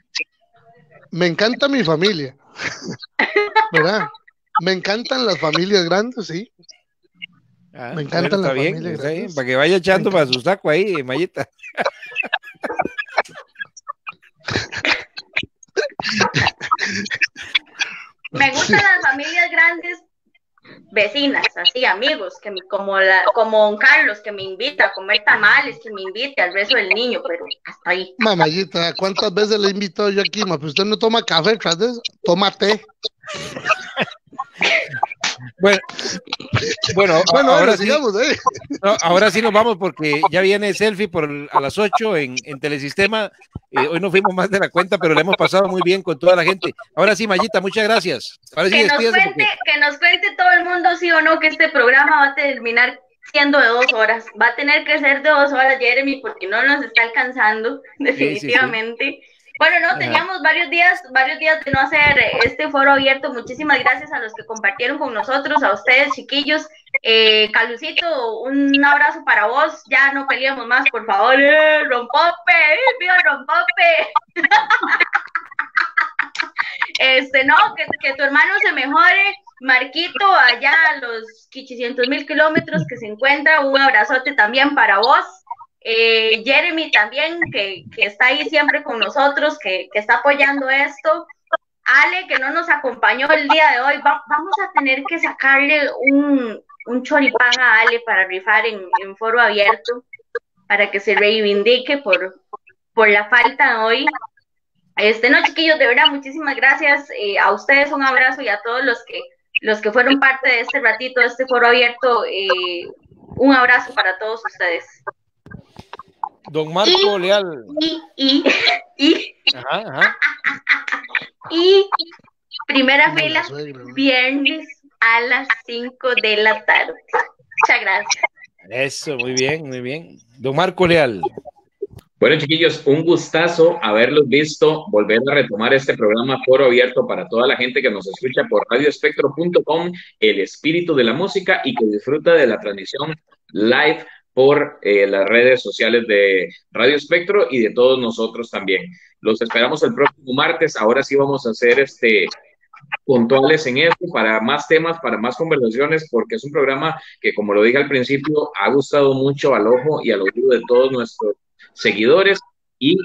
Me encanta mi familia. ¿Verdad? Me encantan las familias grandes, sí. Ah, me encantan las familias grandes. Para que vaya echando para su saco ahí, Mayita. Me gustan las familias grandes vecinas, así, amigos, que como la, como un Carlos, que me invita a comer tamales, que me invite al beso del niño, pero hasta ahí. Mamayita, ¿cuántas veces le he invitado yo aquí? Pues usted no toma café, tras toma té. Bueno, bueno, bueno ahora, sigamos, ¿eh? ahora sí nos vamos porque ya viene selfie por a las 8 en, en Telesistema. Eh, hoy no fuimos más de la cuenta, pero le hemos pasado muy bien con toda la gente. Ahora sí, Mayita, muchas gracias. Ahora sí, que, nos cuente, que nos cuente todo el mundo, sí o no, que este programa va a terminar siendo de dos horas. Va a tener que ser de dos horas, Jeremy, porque no nos está alcanzando, definitivamente. Bueno, no, teníamos varios días, varios días de no hacer este foro abierto. Muchísimas gracias a los que compartieron con nosotros, a ustedes, chiquillos. Eh, Calucito, un abrazo para vos. Ya no peleamos más, por favor. ¡Eh, rompope! ¡Eh, ¡Viva rompope! este, no, que, que tu hermano se mejore. Marquito, allá a los 800 mil kilómetros que se encuentra, un abrazote también para vos. Eh, Jeremy también, que, está ahí siempre con nosotros, que, está apoyando esto. Ale, que no nos acompañó el día de hoy, vamos a tener que sacarle un, un choripán a Ale para rifar en, foro abierto, para que se reivindique por, por la falta hoy. Este, no, chiquillos, de verdad, muchísimas gracias eh, a ustedes, un abrazo y a todos los que, los que fueron parte de este ratito, de este foro abierto, eh, un abrazo para todos ustedes. Don Marco Leal. Y, y, y, y primera fila, viernes a las 5 de la tarde. Muchas gracias. Eso, muy bien, muy bien. Don Marco Leal. Bueno, chiquillos, un gustazo haberlos visto, volver a retomar este programa Foro Abierto para toda la gente que nos escucha por radioespectro.com, el espíritu de la música y que disfruta de la transmisión live por eh, las redes sociales de Radio Espectro y de todos nosotros también. Los esperamos el próximo martes. Ahora sí vamos a hacer este puntuales en esto para más temas, para más conversaciones, porque es un programa que, como lo dije al principio, ha gustado mucho al ojo y al oído de todos nuestros seguidores. Y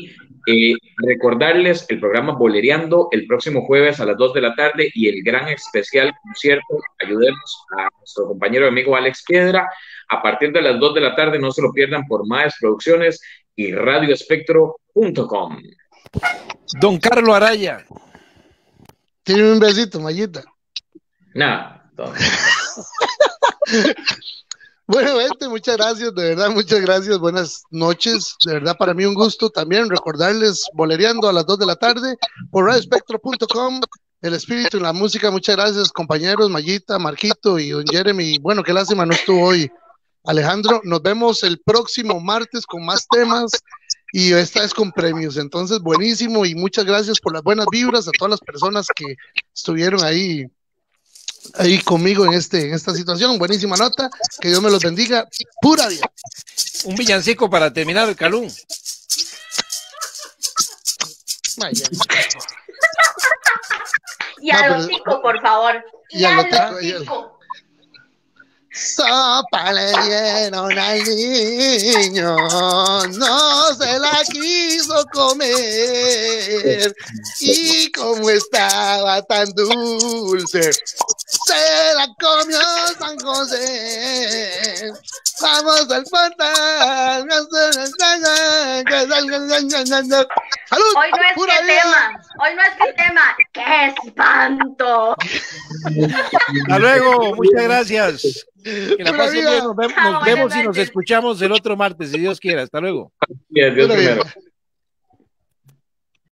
eh, recordarles el programa Bolereando el próximo jueves a las 2 de la tarde y el gran especial concierto. Ayudemos a nuestro compañero y amigo Alex Piedra a partir de las 2 de la tarde. No se lo pierdan por más producciones y radioespectro.com. Don Carlos Araya. Tiene un besito, Mayita. Nada. bueno, gente, muchas gracias, de verdad, muchas gracias, buenas noches, de verdad para mí un gusto también recordarles bolereando a las 2 de la tarde por radioespectro.com, el espíritu y la música, muchas gracias compañeros, Mayita, Marquito y don Jeremy, bueno, qué lástima no estuvo hoy Alejandro, nos vemos el próximo martes con más temas y esta vez con premios. Entonces, buenísimo y muchas gracias por las buenas vibras a todas las personas que estuvieron ahí ahí conmigo en este en esta situación. Buenísima nota. Que Dios me los bendiga. Pura vida. Un villancico para terminar el calún. Y a los por favor. Y, a, los Sopa le dieron al niño, no se la quiso comer. Y como estaba tan dulce, se la comió San José. Vamos al portal. ¡Salud! Hoy no es que tema, hoy no es que tema. ¡Qué espanto! Hasta luego, muchas gracias. Que la pasen bien. Nos, vemos, nos vemos y nos escuchamos el otro martes, si Dios quiera. Hasta luego. Dios.